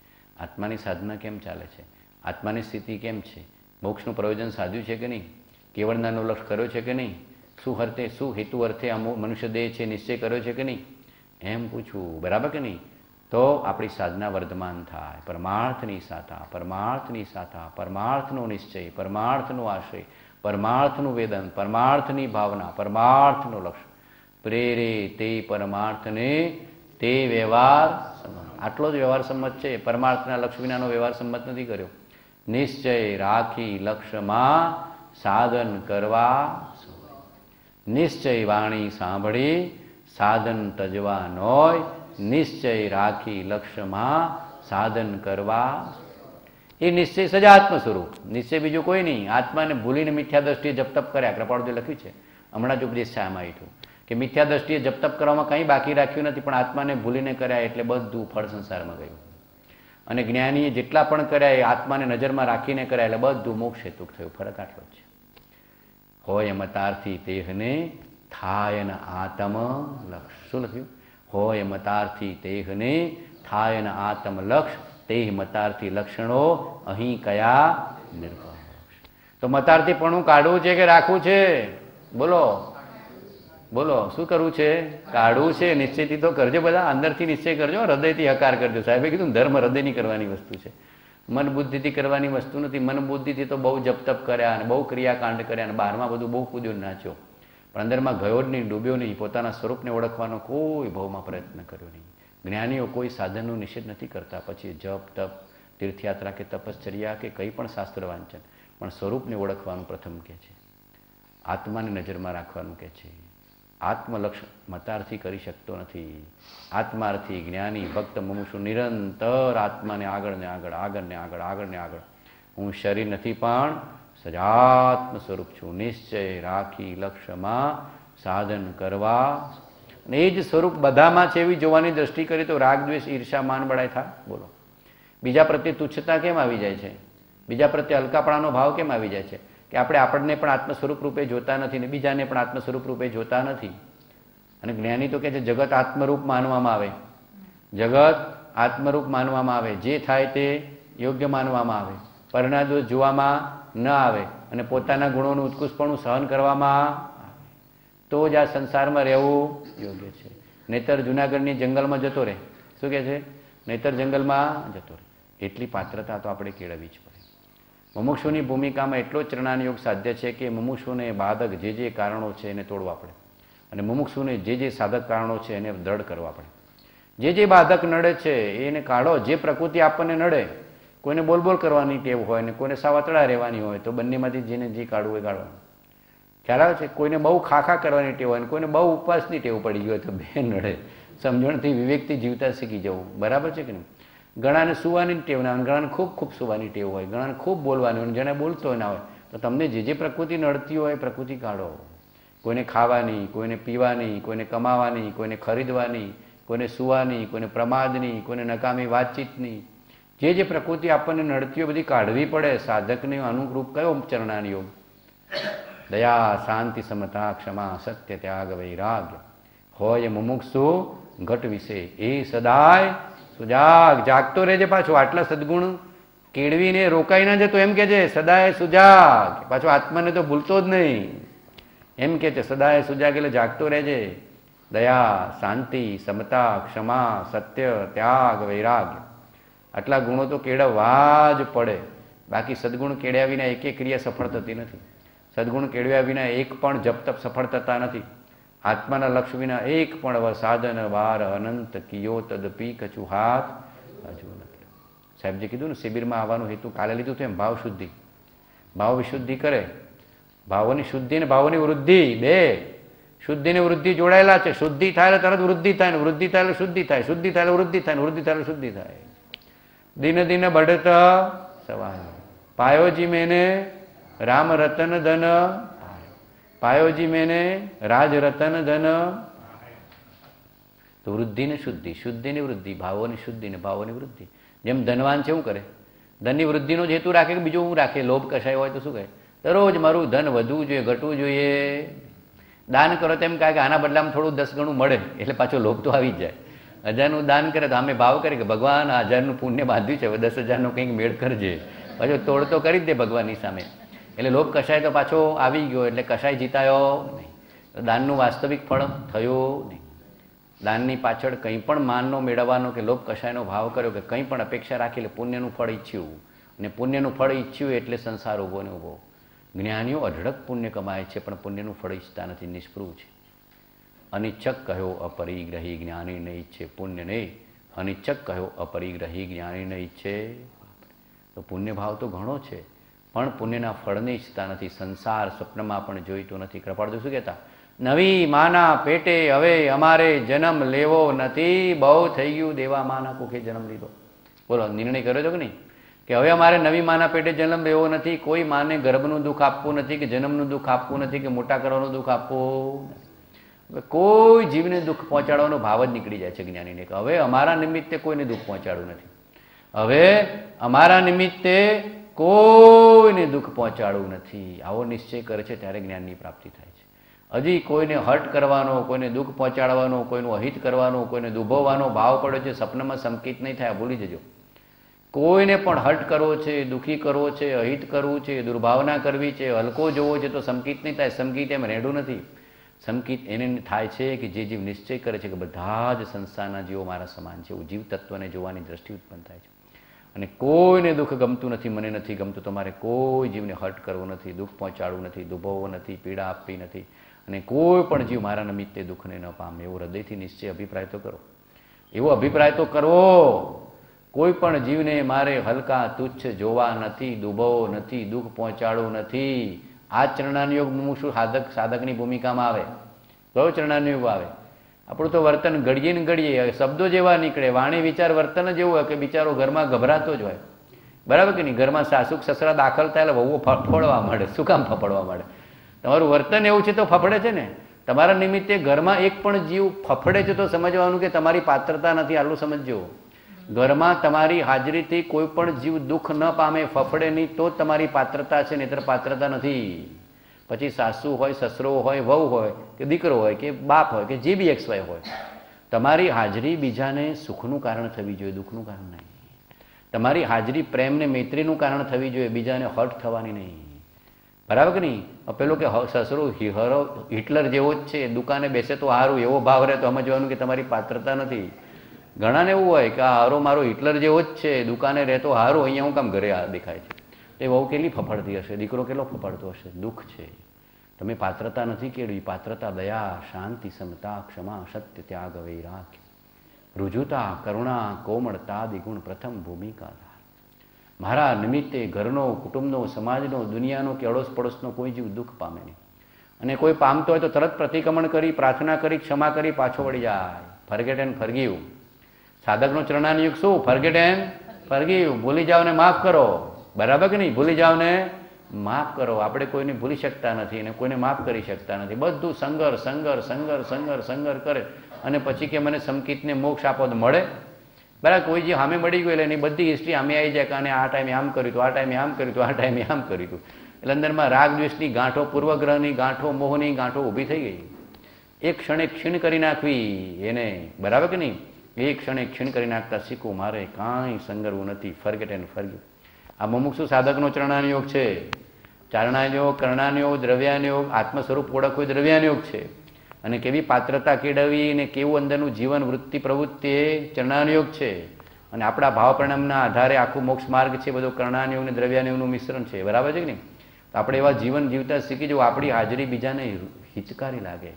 આત્માની સાધના કેમ ચાલે છે? આત્માની સ્થિતિ કેમ છે? મોક્ષનું પ્રયોજન સાધ્યું છે કે નહીં? કેવળનાનો લક્ષ કર્યો છે કે નહીં? શું અર્થે, શું હેતુ અર્થે આ મનુષ્ય દેહ છે, નિશ્ચય કર્યો છે કે નહીં? એમ પૂછવું. બરાબર કે નહીં? તો આપણી સાધના વર્ધમાન થાય. પરમાર્થની સાથા પરમાર્થની સાથા પરમાર્થનો નિશ્ચય, પરમાર્થનો આશ્રય પરમાર્થનું વેદન, પરમાર્થની ભાવના, પરમાર્થનું લક્ષ્ય પ્રેરે તે પરમાર્થને તે વ્યવહાર આટલો જ વ્યવહાર સંમત છે. પરમાર્થના લક્ષ્ય વિનાનો વ્યવહાર સંમત નથી કર્યો. નિશ્ચય રાખી લક્ષ્યમાં સાધન કરવા નિશ્ચય વાણી સાંભળી સાધન તજવા નોય. નિશ્ચય રાખી લક્ષ્યમાં સાધન કરવા એ નિશ્ચય સજાત્મ સ્વરૂપ. નિશ્ચય બીજું કોઈ નહીં. આત્માને ભૂલીને મિથ્યા દ્રષ્ટિએ જપતપ કર્યા. કૃપાળુજી લખ્યું છે. હમણાં જ ઉપદેશ આમાં આવ્યું કે મિથ્યા દ્રષ્ટિએ જપતપ કરવામાં કંઈ બાકી રાખ્યું નથી, પણ આત્માને ભૂલીને કર્યા એટલે બધું ફળ સંસારમાં ગયું. અને જ્ઞાનીએ જેટલા પણ કર્યા એ આત્માને નજરમાં રાખીને કર્યા એટલે બધું મોક્ષ હેતુક થયું. ફરક આટલો જ છે. હોય મતાર્થી તેહને થાય ન આતમ લક્ષ. શું લખ્યું? હોય મતાર્થી તેહને થાય ન આતમ લક્ષ. તે મતાર્થી લક્ષણો અહીં કયા નિર્ભર તો મતાર્થીપણું કાઢવું છે કે રાખવું છે? બોલો. બોલો. શું કરવું છે? કાઢવું છે. નિશ્ચયથી તો કરજો બધા. અંદરથી નિશ્ચય કરજો. હૃદયથી હકાર કરજો. સાહેબે કીધું ધર્મ હૃદયની કરવાની વસ્તુ છે. મન બુદ્ધિથી કરવાની વસ્તુ નથી. મન બુદ્ધિથી તો બહુ જપ તપ કર્યા અને બહુ ક્રિયાકાંડ કર્યા અને બહારમાં બધું બહુ કૂદ્યો નાચ્યો. પણ અંદરમાં ગયો જ નહીં, ડૂબ્યો નહીં. પોતાના સ્વરૂપને ઓળખવાનો કોઈ ભાવમાં પ્રયત્ન કર્યો નહીં. જ્ઞાનીઓ કોઈ સાધનનો નિષેધ નથી કરતા. પછી જપ, તપ, તીર્થયાત્રા કે તપશ્ચર્યા કે કંઈ પણ શાસ્ત્ર વાંચન, પણ સ્વરૂપને ઓળખવાનું પ્રથમ કહે છે. આત્માને નજરમાં રાખવાનું કહે છે. આત્મલક્ષ મતાર્થી કરી શકતો નથી. આત્માર્થી જ્ઞાની ભક્ત મમુષુ નિરંતર આત્માને આગળ ને આગળ આગળ ને આગળ આગળ ને આગળ. હું શરીર નથી પણ સજાત્મ સ્વરૂપ છું. નિશ્ચય રાખી લક્ષ્યમાં સાધન કરવા અને એ જ સ્વરૂપ બધામાં છે એવી જોવાની દ્રષ્ટિ કરી તો રાગ, દ્વેષ, ઈર્ષા, માન બળાય થા? બોલો. બીજા પ્રત્યે તુચ્છતા કેમ આવી જાય છે? બીજા પ્રત્યે હલકાપણાનો ભાવ કેમ આવી જાય છે? કે આપણે આપણને પણ આત્મ સ્વરૂપ રૂપે જોતા નથી ને બીજાને પણ આત્મ સ્વરૂપ રૂપે જોતા નથી. અને જ્ઞાની તો કહે છે, જગત આત્મરૂપ માનવામાં આવે. જગત આત્મરૂપ માનવામાં આવે. જે થાય તે યોગ્ય માનવામાં આવે. પરિણામ જોવામાં ન આવે અને પોતાના ગુણોનું ઉત્કૃષ્ટપણું સહન કરવામાં તો જ આ સંસારમાં રહેવું યોગ્ય છે. નહીતર જુનાગઢની જંગલમાં જતો રહે. શું કહે છે? નહીતર જંગલમાં જતો રહે. એટલી પાત્રતા તો આપણે કેળવવી જ પડે. મુમુક્ષુની ભૂમિકામાં એટલો જ ચરણાન યોગ સાધ્ય છે કે મુમુક્ષુને બાધક જે જે કારણો છે એને તોડવા પડે. અને મુમુક્ષુને જે જે સાધક કારણો છે એને દ્રઢ કરવા પડે. જે જે બાધક નડે છે, એને કાઢો. જે પ્રકૃતિ આપણને નડે, કોઈને બોલ બોલ કરવાની ટેવ હોય ને કોઈને સાવતળા રહેવાની હોય, તો બંનેમાંથી જેને જે કાઢવું એ કાઢવાનું. ખ્યાલ આવે છે? કોઈને બહુ ખાખા કરવાની ટેવ હોય કોઈને બહુ ઉપવાસની ટેવ પડી હોય તો બે નડે. સમજણથી વિવેકથી જીવતા શીખી જવું. બરાબર છે કે નહીં? ઘણાને સુવાની ટેવ ના હોય ઘણાને ખૂબ ખૂબ સુવાની ટેવ હોય, ઘણાને ખૂબ બોલવાની હોય જેને બોલતો ના હોય, તો તમને જે જે પ્રકૃતિ નડતી હોય પ્રકૃતિ કાઢો. કોઈને ખાવાની, કોઈને પીવાની, કોઈને કમાવાની, કોઈને ખરીદવાની, કોઈને સુવાની, કોઈને પ્રમાદની, કોઈને નકામી વાતચીતની. જે જે પ્રકૃતિ આપણને નડતી હોય બધી કાઢવી પડે. સાધકને અનુરૂપ કયો ચરણાન યોગ દયા શાંતિ સમતા ક્ષમા સત્ય ત્યાગ વૈરાગ્ય હોય મુમુક્ષુ ઘટ વિશે એ સદાય સુજાગ જાગતો રહેજે પાછો આટલા સદગુણ કેળવીને રોકાઈ ના જતો એમ કે છે સદાય સુજાગ પાછો આત્માને તો ભૂલતો જ નહીં એમ કે છે સદાય સુજાગ એટલે જાગતો રહેજે દયા શાંતિ સમતા ક્ષમા સત્ય ત્યાગ વૈરાગ્ય આટલા ગુણો તો કેળવવા જ પડે બાકી સદગુણ કેળ્યા વિના એક ક્રિયા સફળ થતી નથી। સદગુણ કેળવ્યા વિના એક પણ જપતપ સફળ થતા નથી. આત્માના લક્ષ્ય વિના એક પણ સાધન વાર અનંત કિયો તદપી કચુ હાથ હજુ નથી. સાહેબજી કીધું ને, શિબિરમાં આવવાનું હેતુ કાલે લીધું હતું એમ, ભાવ શુદ્ધિ. ભાવ વિશુદ્ધિ કરે. ભાવોની શુદ્ધિ અને ભાવોની વૃદ્ધિ, બે. શુદ્ધિ ને વૃદ્ધિ જોડાયેલા છે. શુદ્ધિ થાય એટલે તરત વૃદ્ધિ થાય ને વૃદ્ધિ થાય એટલે શુદ્ધિ થાય. શુદ્ધિ થાય એટલે વૃદ્ધિ થાય ને વૃદ્ધિ થાય એટલે શુદ્ધિ થાય. દિન દિન બઢત સવાલ. પાયોજી મેને રામ રતન ધન પાયોજી મેને રાજ રતન ધન. તો વૃદ્ધિ ને શુદ્ધિ શુદ્ધિ ને વૃદ્ધિ, ભાવોની શુદ્ધિ ને ભાવોની વૃદ્ધિ. જેમ ધનવાન છે શું કરે. ધનની વૃદ્ધિનો જ હેતુ રાખે કે બીજું હું રાખે? લોભ કશાય હોય તો શું કહે? દરરોજ મારું ધન વધવું જોઈએ, ઘટવું જોઈએ. દાન કરો તેમ કહે કે આના બદલામાં થોડું દસ ગણું મળે, એટલે પાછો લોભ તો આવી જ જાય. હજારનું દાન કરે તો અમે ભાવ કરે કે ભગવાન આ હજારનું પુણ્ય બાંધ્યું છે, હવે દસ હજારનું કંઈક મેળ કરજે. પાછો તોડ તો કરી જ દે ભગવાનની સામે. એટલે લોભ કશાય તો પાછો આવી ગયો, એટલે કશાય જીતાયો નહીં. દાનનું વાસ્તવિક ફળ થયું નહીં. દાનની પાછળ કંઈ પણ માનનો મેળવવાનો કે લોભ કશાયનો ભાવ કર્યો કે કંઈ પણ અપેક્ષા રાખી એટલે પુણ્યનું ફળ ઈચ્છ્યું. અને પુણ્યનું ફળ ઈચ્છ્યું એટલે સંસાર ઊભો ને ઊભો. જ્ઞાનીઓ અઢળક પુણ્ય કમાય છે, પણ પુણ્યનું ફળ ઈચ્છતા નથી નિષ્પૃહ છે. અનિચ્છક કહ્યો, અપરિગ્રહી જ્ઞાની નહીં ઈચ્છે પુણ્ય નહીં અનિચ્છક કહ્યો, અપરિગ્રહી જ્ઞાની નહીં ઈચ્છે. તો પુણ્ય ભાવ તો ઘણો છે. પણ પુણ્યના ફળને ઈચ્છતા નથી. સંસાર સ્વપ્નમાં પણ જોઈતો નથી. કૃપાળુ શું કહેતા નવી માના પેટે હવે અમારે જન્મ લેવો નથી. બહુ થઈ ગયું દેવા માના કુખે જન્મ લીધો. બોલો, નિર્ણય કર્યો છો કે નહીં? કે હવે અમારે નવી માના પેટે જન્મ લેવો નથી. કોઈ માને ગર્ભનું દુઃખ આપવું નથી કે જન્મનું દુઃખ આપવું નથી કે મોટા કરવાનું દુઃખ આપવું કોઈ જીવને દુઃખ પહોંચાડવાનો ભાવ જ નીકળી જાય છે જ્ઞાનીને. કે હવે અમારા નિમિત્તે કોઈને દુઃખ પહોંચાડવું નથી. હવે અમારા નિમિત્તે કોઈને દુઃખ પહોંચાડવું નથી. આવો નિશ્ચય કરે છે ત્યારે જ્ઞાનની પ્રાપ્તિ થાય છે. હજી કોઈને હર્ટ કરવાનો, કોઈને દુઃખ પહોંચાડવાનો, કોઈનું અહિત કરવાનો, કોઈને દુભવવાનો ભાવ પડ્યો છે, સપનામાં સંકિત નહીં થાય ભૂલી જજો. કોઈને પણ હર્ટ કરવો છે, દુઃખી કરવો છે, અહિત કરવું છે, દુર્ભાવના કરવી છે, હલકો જોવો છે, તો સંકિત નહીં થાય. સંકિત એમ રેડું નથી. સંકિત એને થાય છે કે જે જીવ નિશ્ચય કરે છે કે બધા જ સંસ્થાના જીવો મારા સમાન છે. એવું જીવ તત્વને જોવાની દ્રષ્ટિ ઉત્પન્ન થાય છે. અને કોઈને દુઃખ ગમતું નથી, મને નથી ગમતું, તમારે કોઈ જીવને હર્ટ કરવું નથી, દુઃખ પહોંચાડવું નથી, દુભવવો નથી, પીડા આપવી નથી. અને કોઈ પણ જીવ મારા નિમિત્તે દુઃખને ન પામે, એવો હૃદયથી નિશ્ચય અભિપ્રાય તો કરો. એવો અભિપ્રાય તો કરવો કોઈ પણ જીવને મારે હલકા તુચ્છ જોવા નથી દુભવો નથી, દુઃખ પહોંચાડવું નથી. આ ચરણાનુયોગ શું સાધક, સાધકની ભૂમિકામાં આવે? કયો ચરણાનુયોગ આવે? આપણું તો વર્તન ઘડીએ ને ઘડીએ શબ્દો જેવા નીકળે, વાણી વિચાર વર્તન જ એવું હોય કે બિચારો ઘરમાં ગભરાતો જ હોય. બરાબર કે નહીં? ઘરમાં સાસુક સસરા દાખલ થાય એટલે વહુ ફફડવા માંડે. શું કામ ફફડવા માંડે? તમારું વર્તન એવું છે તો ફફડે છે ને? તમારા નિમિત્તે ઘરમાં એક પણ જીવ ફફડે છે તો સમજવાનું કે તમારી પાત્રતા નથી, આટલું સમજજો. ઘરમાં તમારી હાજરીથી કોઈ પણ જીવ દુઃખ ન પામે, ફફડે નહીં તો તમારી પાત્રતા છે, નહીતર પાત્રતા નથી. પછી સાસુ હોય, સસરો હોય, વહુ હોય કે દીકરો હોય કે બાપ હોય કે જે બી એક્સ વાય હોય, તમારી હાજરી બીજાને સુખનું કારણ થવી જોઈએ, દુઃખનું કારણ નહીં. તમારી હાજરી પ્રેમને મૈત્રીનું કારણ થવી જોઈએ, બીજાને હર્ટ થવાની નહીં. બરાબર કે નહીં? પેલો કે સસરો હરો હિટલર જેવો જ છે, દુકાને બેસે તો સારું એવો ભાવ રહે તો સમજવાનું કે તમારી પાત્રતા નથી. ઘણાને એવું હોય કે આ હારો મારો હિટલર જેવો જ છે, દુકાને રહેતો હારો, અહીંયા હું કામ ઘરે દેખાય છે. એ વહુ કેટલી ફફડતી હશે? દીકરો કેટલો ફફડતો હશે? દુઃખ છે. તમે પાત્રતા નથી કેળવી. પાત્રતા, દયા, શાંતિ, સમતા, ક્ષમા, સત્ય, ત્યાગ, વૈરાગ્ય. રુજુતા, કરુણા, કોમળતા દિગુણ પ્રથમ ભૂમિકા મારા નિમિત્તે ઘરનો, કુટુંબનો, સમાજનો, દુનિયાનો કે અડોશ પડોશનો કોઈ જીવ દુઃખ પામે નહીં. અને કોઈ પામતો હોય તો તરત પ્રતિક્રમણ કરી, પ્રાર્થના કરી, ક્ષમા કરી, પાછો વળી જાય. Forget and forgive. સાધકનો ચરણાનિયુગ શું? Forget and forgive. ભૂલી જાઓ ને માફ કરો. બરાબર કે નહીં? ભૂલી જાઓ ને. માફ કરો, આપણે કોઈને ભૂલી શકતા નથી અને કોઈને માફ કરી શકતા નથી. બધું સંઘર્ષ સંઘર્ષ સંઘર્ષ સંઘર્ષ સંઘર્ષ કરે. અને પછી કે મને સમકિતને મોક્ષ આપો તો મળે. બરાબર, કોઈ જે સામે મળી ગયું એટલે એની બધી હિસ્ટ્રી સામે આવી જાય કે આને આ ટાઈમે આમ કર્યું હતું, આ ટાઈમે આમ કર્યું હતું, આ ટાઈમે આમ કર્યું હતું. એટલે અંદરમાં રાગ દ્વેષની ગાંઠો, પૂર્વગ્રહની ગાંઠો, મોહની ગાંઠો ઊભી થઈ ગઈ. એક ક્ષણે ક્ષીણ કરી નાખવી એને. બરાબર કે નહીં? એક ક્ષણે ક્ષીણ કરી નાખતા શીખવું, મારે કાંઈ સંગરવું નથી. ફરગેટ એન્ડ ફરગ્યું આ મુમુક્ષુ સાધકનો ચરણાનયોગ છે. ચારણાનિયોગ, કર્ણાનયોગ, દ્રવ્યાનયોગ આત્મ સ્વરૂપ ઓળખવું દ્રવ્યાનયોગ છે. અને કેવી પાત્રતા કેળવી અને કેવું અંદરનું જીવન, વૃત્તિ, પ્રવૃત્તિ એ ચરણાનયોગ છે. અને આપણા ભાવ પરિણામના આધારે આખું મોક્ષ માર્ગ છે, બધો કર્ણાનયોગ અને દ્રવ્યાનયોગનું મિશ્રણ છે. બરાબર છે કે નહીં? તો આપણે એવા જીવન જીવતા શીખી જવું. આપણી હાજરી બીજાને હિચકારી લાગે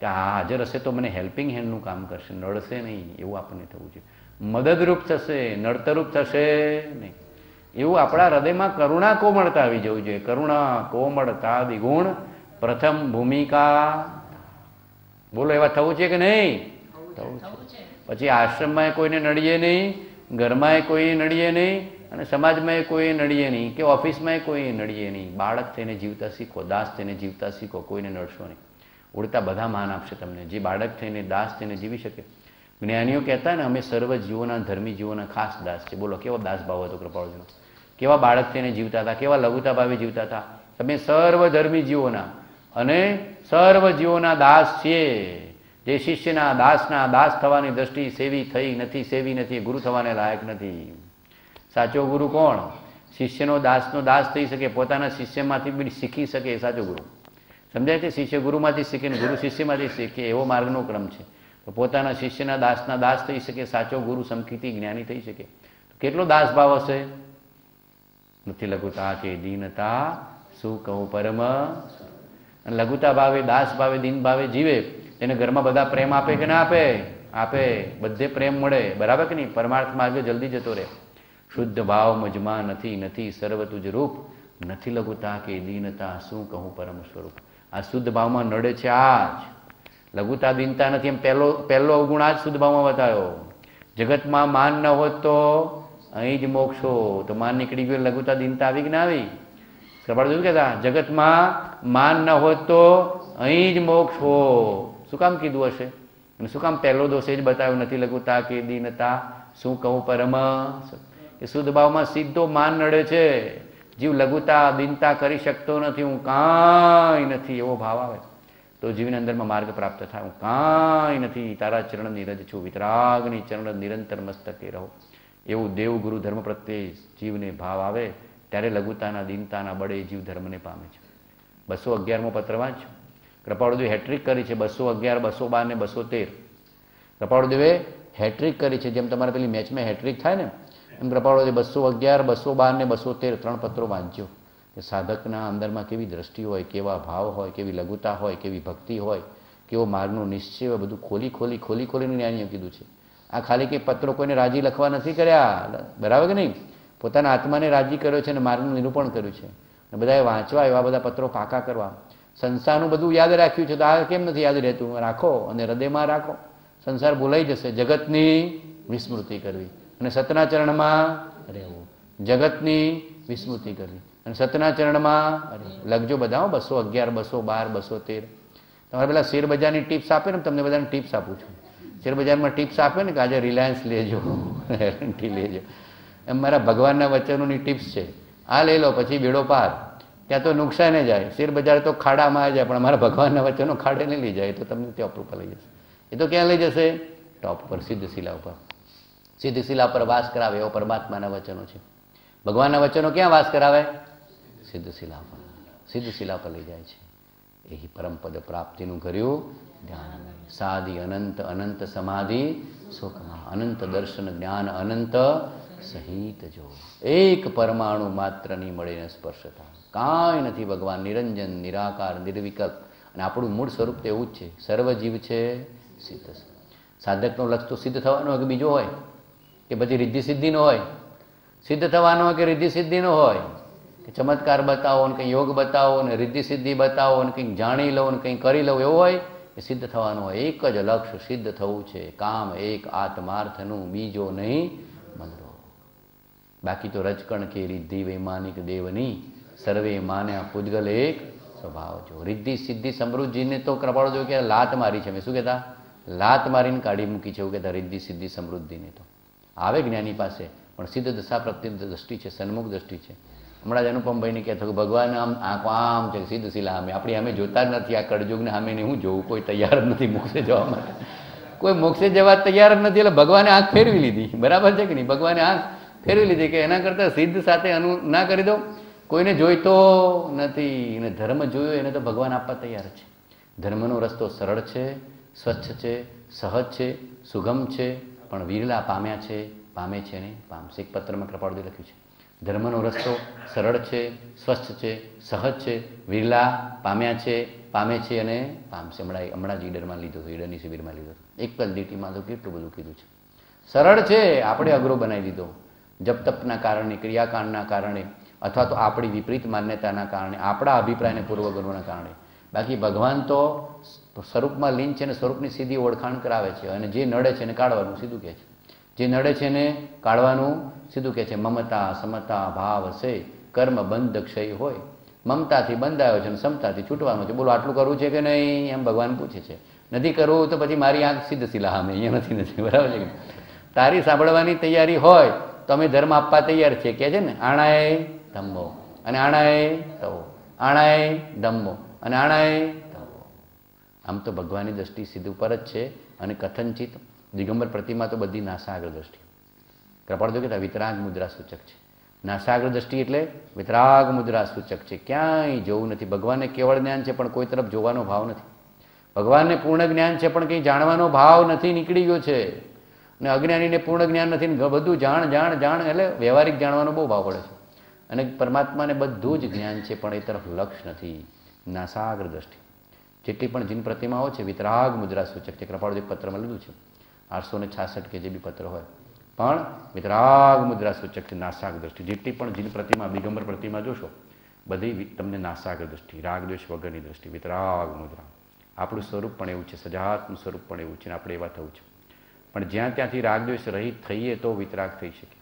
કે આ હાજર હશે તો મને હેલ્પિંગ હેન્ડનું કામ કરશે. નડશે નહીં એવું આપણને થવું જોઈએ. મદદરૂપ થશે, નડતરૂપ થશે નહીં. એવું આપણા હૃદયમાં કરુણા કોમળતા આવી જવું જોઈએ. કરુણા કોમળતા દ્વિગુણ પ્રથમ ભૂમિકા. બોલો, એવા થવું છે કે નહીં? થવું છે. પછી આશ્રમમાં કોઈને નડીએ નહીં ઘરમાં કોઈ નડીએ નહીં, અને સમાજમાં કોઈ નડીએ નહીં, કે ઓફિસમાં કોઈ નડીએ નહીં. બાળક થઈને જીવતા શીખો, દાસ થઈને જીવતા શીખો, કોઈને નડશો નહીં. ઉડતા બધા માન આપશે તમને. જે બાળક થઈને દાસ થઈને જીવી શકે. જ્ઞાનીઓ કહેતા ને, અમે સર્વ જીવોના, ધર્મી જીવોના ખાસ દાસ છે. બોલો, કેવો દાસ ભાવ હતો કૃપાળુજીનો? કેવા બાળક તેને જીવતા હતા, કેવા લઘુતા ભાવે જીવતા હતા. તમે સર્વ ધર્મી જીવોના અને સર્વ જીવોના દાસ છીએ. જે શિષ્યના દાસના દાસ થવાની દ્રષ્ટિ સેવી થઈ નથી, સેવી નથી, ગુરુ થવાને લાયક નથી. સાચો ગુરુ કોણ? શિષ્યનો દાસનો દાસ થઈ શકે, પોતાના શિષ્યમાંથી બી શીખી શકે એ સાચો ગુરુ. સમજાય છે? શિષ્ય ગુરુમાંથી શીખે ગુરુ શિષ્યમાંથી શીખે એવો માર્ગનો ક્રમ છે. તો પોતાના શિષ્યના દાસના દાસ થઈ શકે, સાચો ગુરુ સમકીતી જ્ઞાની થઈ શકે. કેટલો દાસ ભાવ હશે? નથી લઘુતા કે દીનતા શું કહું પરમ. અને લઘુતા ભાવે, દાસ ભાવે, દીન ભાવે જીવે એને ઘરમાં બધા પ્રેમ આપે કે ના આપે? આપે. બધે પ્રેમ મળે. બરાબર કે નહીં? પરમાર્થ માર્ગે જલ્દી જતો રહે. શુદ્ધ ભાવ મજમાં નથી નથી સર્વ તુજ રૂપ. નથી લઘુતા કે દીનતા શું કહું પરમ સ્વરૂપ. આ શુદ્ધ ભાવમાં નડે છે આ જ લઘુતા, દીનતા નથી. એમ પહેલો પહેલો અવગુણ આ જ શુદ્ધ ભાવમાં બતાવ્યો જગતમાં માન ન હોત તો અહીં જ મોક્ષો. તો માન નીકળી ગયું, લઘુતા દિનતા આવી કે ના આવી? કપાળ જોયું કહેતા, જગતમાં માન ન હોત તો અહીં જ મોક્ષ. હો શું કામ કીધું હશે? અને શું કામ પહેલો દોષ જ બતાવ્યો નથી લઘુતા કે દિનતા? શું કહું પરમ? કે શુદ્ધ ભાવમાં સીધો માન નડે છે. જીવ લઘુતા, દિનતા કરી શકતો નથી. હું કાંઈ નથી, એવો ભાવ આવે. તો જીવની અંદરમાં માર્ગ પ્રાપ્ત થાય. હું કાંઈ નથી, તારા ચરણ નીરજ છું. વિતરાગની ચરણ નિરંતર મસ્તકે રહો. એવું દેવ ગુરુ ધર્મ પ્રત્યે જીવને ભાવ આવે, ત્યારે લઘુતાના, દીનતાના બળે જીવ ધર્મને પામે છે. બસો અગિયારમો પત્ર વાંચો કૃપાળુદેવે હેટ્રિક કરી છે, બસો અગિયાર, બસો બાર ને બસો તેર. કૃપાળુદેવે હેટ્રિક કરી છે, જેમ તમારે પેલી મેચમાં હેટ્રિક થાય ને, એમ કૃપાળુદેવ બસો અગિયાર, બસો બાર ને બસો તેર ત્રણ પત્રો વાંચ્યો. કે સાધકના અંદરમાં કેવી દ્રષ્ટિ હોય, કેવા ભાવ હોય, કેવી લઘુતા હોય, કેવી ભક્તિ હોય, કેવો માર્ગનો નિશ્ચય હોય, બધું ખોલી ખોલી ખોલી ખોલીને જ્ઞાનીએ કીધું છે. આ ખાલી કે પત્રો કોઈને રાજી લખવા નથી કર્યા? બરાબર કે નહીં? પોતાના આત્માને રાજી કર્યો છે અને માર્ગનું નિરૂપણ કર્યું છે. અને બધાએ વાંચવા એવા બધા પત્રો પાકા કરવા. સંસારનું બધું યાદ રાખ્યું છે તો આ કેમ નથી યાદ રહેતું? રાખો અને હૃદયમાં રાખો. સંસાર ભૂલાઈ જશે. જગતની વિસ્મૃતિ કરવી. અને સતના ચરણમાં રહેવું. જગતની વિસ્મૃતિ કરવી. અને સતના ચરણમાં લખજો બધા બસો અગિયાર, બસો બાર, બસો તેર. તમારે પેલા શેર બજારની ટિપ્સ આપે ને તમને બધાને ટિપ્સ આપું છું. શેર બજારમાં ટિપ્સ આપે ને કે આજે રિલાયન્સ લેજો એલએનટી લેજો. એમ મારા ભગવાનના વચનોની ટિપ્સ છે. આ લઈ લો, પછી બેડો પાર. ત્યાં તો નુકસાને જાય. શેરબજાર તો ખાડામાં આવી જાય, પણ અમારા ભગવાનના વચનો ખાડે નહીં લઈ જાય. તો તમને ત્યાં ઉપર લઈ જશે. એ તો ક્યાં લઈ જશે? ટોપ પર સિદ્ધ શિલા ઉપર. સિદ્ધ શિલા પર વાસ કરાવે એવો પરમાત્માના વચનો છે. ભગવાનના વચનો ક્યાં વાસ કરાવે? સિદ્ધ શિલા પર સિદ્ધ શિલા પર લઈ જાય છે. એ પરમપદ પ્રાપ્તિનું કર્યું. ધ્યાન સાદી અનંત અનંત સમાધિ સુખમાં અનંત દર્શન, જ્ઞાન, અનંત સહિત જો. એક પરમાણુ માત્ર નહીં મળીને સ્પર્શતા કાંઈ નથી ભગવાન, નિરંજન, નિરાકાર, નિર્વિકલ્પ. અને આપણું મૂળ સ્વરૂપ તો એવું જ છે. સર્વજીવ છે, સિદ્ધ સાધકનો લક્ષ તો સિદ્ધ થવાનો હોય કે બીજો હોય? કે પછી રિદ્ધિ સિદ્ધિનો હોય? સિદ્ધ થવાનો હોય કે રિદ્ધિ સિદ્ધિનો હોય? કે ચમત્કાર બતાવો ને કંઈ યોગ બતાવો ને રિદ્ધિ સિદ્ધિ બતાવો ને કંઈક જાણી લઉં ને કંઈક કરી લઉં એવું હોય? એ સિદ્ધ થવાનું એક જ લક્ષ્ય સિદ્ધ થવું છે. કામ એક આત્માર્થનું, બીજો નહીં મંદરો બાકી તો રજકણ કે રિદ્ધિ વૈમાનિક દેવની, સર્વે માન્યા પૂજગલ એક સ્વભાવ જો. રિદ્ધિ સિદ્ધિ સમૃદ્ધિને તો કૃપાળો જો કે લાત મારી છે. મેં શું કહેતા? લાત મારીને કાઢી મૂકી છે એવું કહેતા, રિદ્ધિ સિદ્ધિ સમૃદ્ધિને તો. આવે જ્ઞાની પાસે, પણ સિદ્ધ દશા પ્રત્યે દ્રષ્ટિ છે, સન્મુખ દ્રષ્ટિ છે. હમણાં જ અનુપમભાઈને કહેતો કે ભગવાન, આમ આંખો આમ છે, સિદ્ધ શિલા અમે આપણી અમે જોતા જ નથી આ કળજુગને સામે હું જોઉં? કોઈ તૈયાર નથી મોક્ષે જવા માટે. કોઈ મોક્ષે જવા તૈયાર જ નથી એટલે ભગવાને આંખ ફેરવી લીધી. બરાબર છે કે નહીં? ભગવાને આંખ ફેરવી લીધી કે એના કરતાં સિદ્ધ સાથે અનુ ના કરી દો કોઈને જોઈતો નથી. અને ધર્મ જોયો, એને તો ભગવાન આપવા તૈયાર છે. ધર્મનો રસ્તો સરળ છે, સ્વચ્છ છે, સહજ છે, સુગમ છે, પણ વિરલા પામ્યા છે. પામે છે ને પામશે. એક પત્રમાં કૃપાળુજી લખ્યું છે. ધર્મનો રસ્તો સરળ છે સ્વચ્છ છે, સહજ છે, વિરલા પામ્યા છે, પામે છે અને પામશે. હમણાં હમણાં જ ઈડરમાં લીધો હતો, ઈડરની શિબિરમાં લીધો એક જ લીટીમાં તો કેટલું બધું કીધું છે. સરળ છે, આપણે અઘરો બનાવી દીધો. જપ તપના કારણે, ક્રિયાકાંડના કારણે, અથવા તો આપણી વિપરીત માન્યતાના કારણે, આપણા અભિપ્રાયને પૂર્વગ્રહોના કારણે. બાકી ભગવાન તો સ્વરૂપમાં લીન છે અને સ્વરૂપની સીધી ઓળખાણ કરાવે છે અને જે નડે છે એને કાઢવાનું, સીધું કહે છે. જે નડે છે એને કાઢવાનું સીધું કહે છે, મમતા, સમતા, ભાવ છે કર્મ બંધ ક્ષય હોય. મમતાથી બંધાયો છે અને સમતાથી છૂટવાનું છે. બોલો, આટલું કરવું છે કે નહીં? એમ ભગવાન પૂછે છે. નથી કરવું તો પછી મારી આંખ સિદ્ધ શિલા અમે અહીંયા નથી નથી, બરાબર છે તારી સાંભળવાની તૈયારી હોય તો અમે ધર્મ આપવા તૈયાર છીએ. કે છે ને આણાએ ધમ્મો અને આણાએ તવો. આણાએ ધમ્મો અને આણાએ તવો. આમ તો ભગવાનની દ્રષ્ટિ સીધું પર જ છે અને કથનચિત દિગંબર પ્રતિમા તો બધી નાસાગ્ર દ્રષ્ટિ. કૃપાળજો કે વિતરાગ મુદ્રા સૂચક છે. નાસાગ્ર દ્રષ્ટિ એટલે વિતરાગ મુદ્રા સૂચક છે. ક્યાંય જોવું નથી. ભગવાનને કેવળ જ્ઞાન છે, પણ કોઈ તરફ જોવાનો ભાવ નથી. ભગવાનને પૂર્ણ જ્ઞાન છે, પણ કંઈ જાણવાનો ભાવ નથી. નીકળી ગયો છે. અને અજ્ઞાનીને પૂર્ણ જ્ઞાન નથી. બધું જાણ જાણ જાણ એટલે વ્યવહારિક જાણવાનો બહુ ભાવ પડે છે. અને પરમાત્માને બધું જ જ્ઞાન છે, પણ એ તરફ લક્ષ નથી. નાસાગ્ર દ્રષ્ટિ. જેટલી પણ જીન પ્રતિમાઓ છે, વિતરાગ મુદ્રા સૂચક છે કૃપાળજી પત્રમાં લીધું છે. આઠસો ને છાસઠ કે જે બી પત્ર હોય. પણ વિતરાગ મુદ્રા સૂચક છે નાસાગ દ્રષ્ટિ. જેટલી પણ જીન પ્રતિમા દિગંબર પ્રતિમા જોશો, બધી તમને નાસાગ દ્રષ્ટિ, રાગ દ્વેષ વગરની દ્રષ્ટિ, વિતરાગ મુદ્રા. આપણું સ્વરૂપ પણ એવું છે, સજાતનું સ્વરૂપ પણ એવું છે ને આપણે એવા થવું છે. પણ જ્યાં ત્યાંથી રાગદ્વેષ રહિત થઈએ તો વિતરાગ થઈ શકે.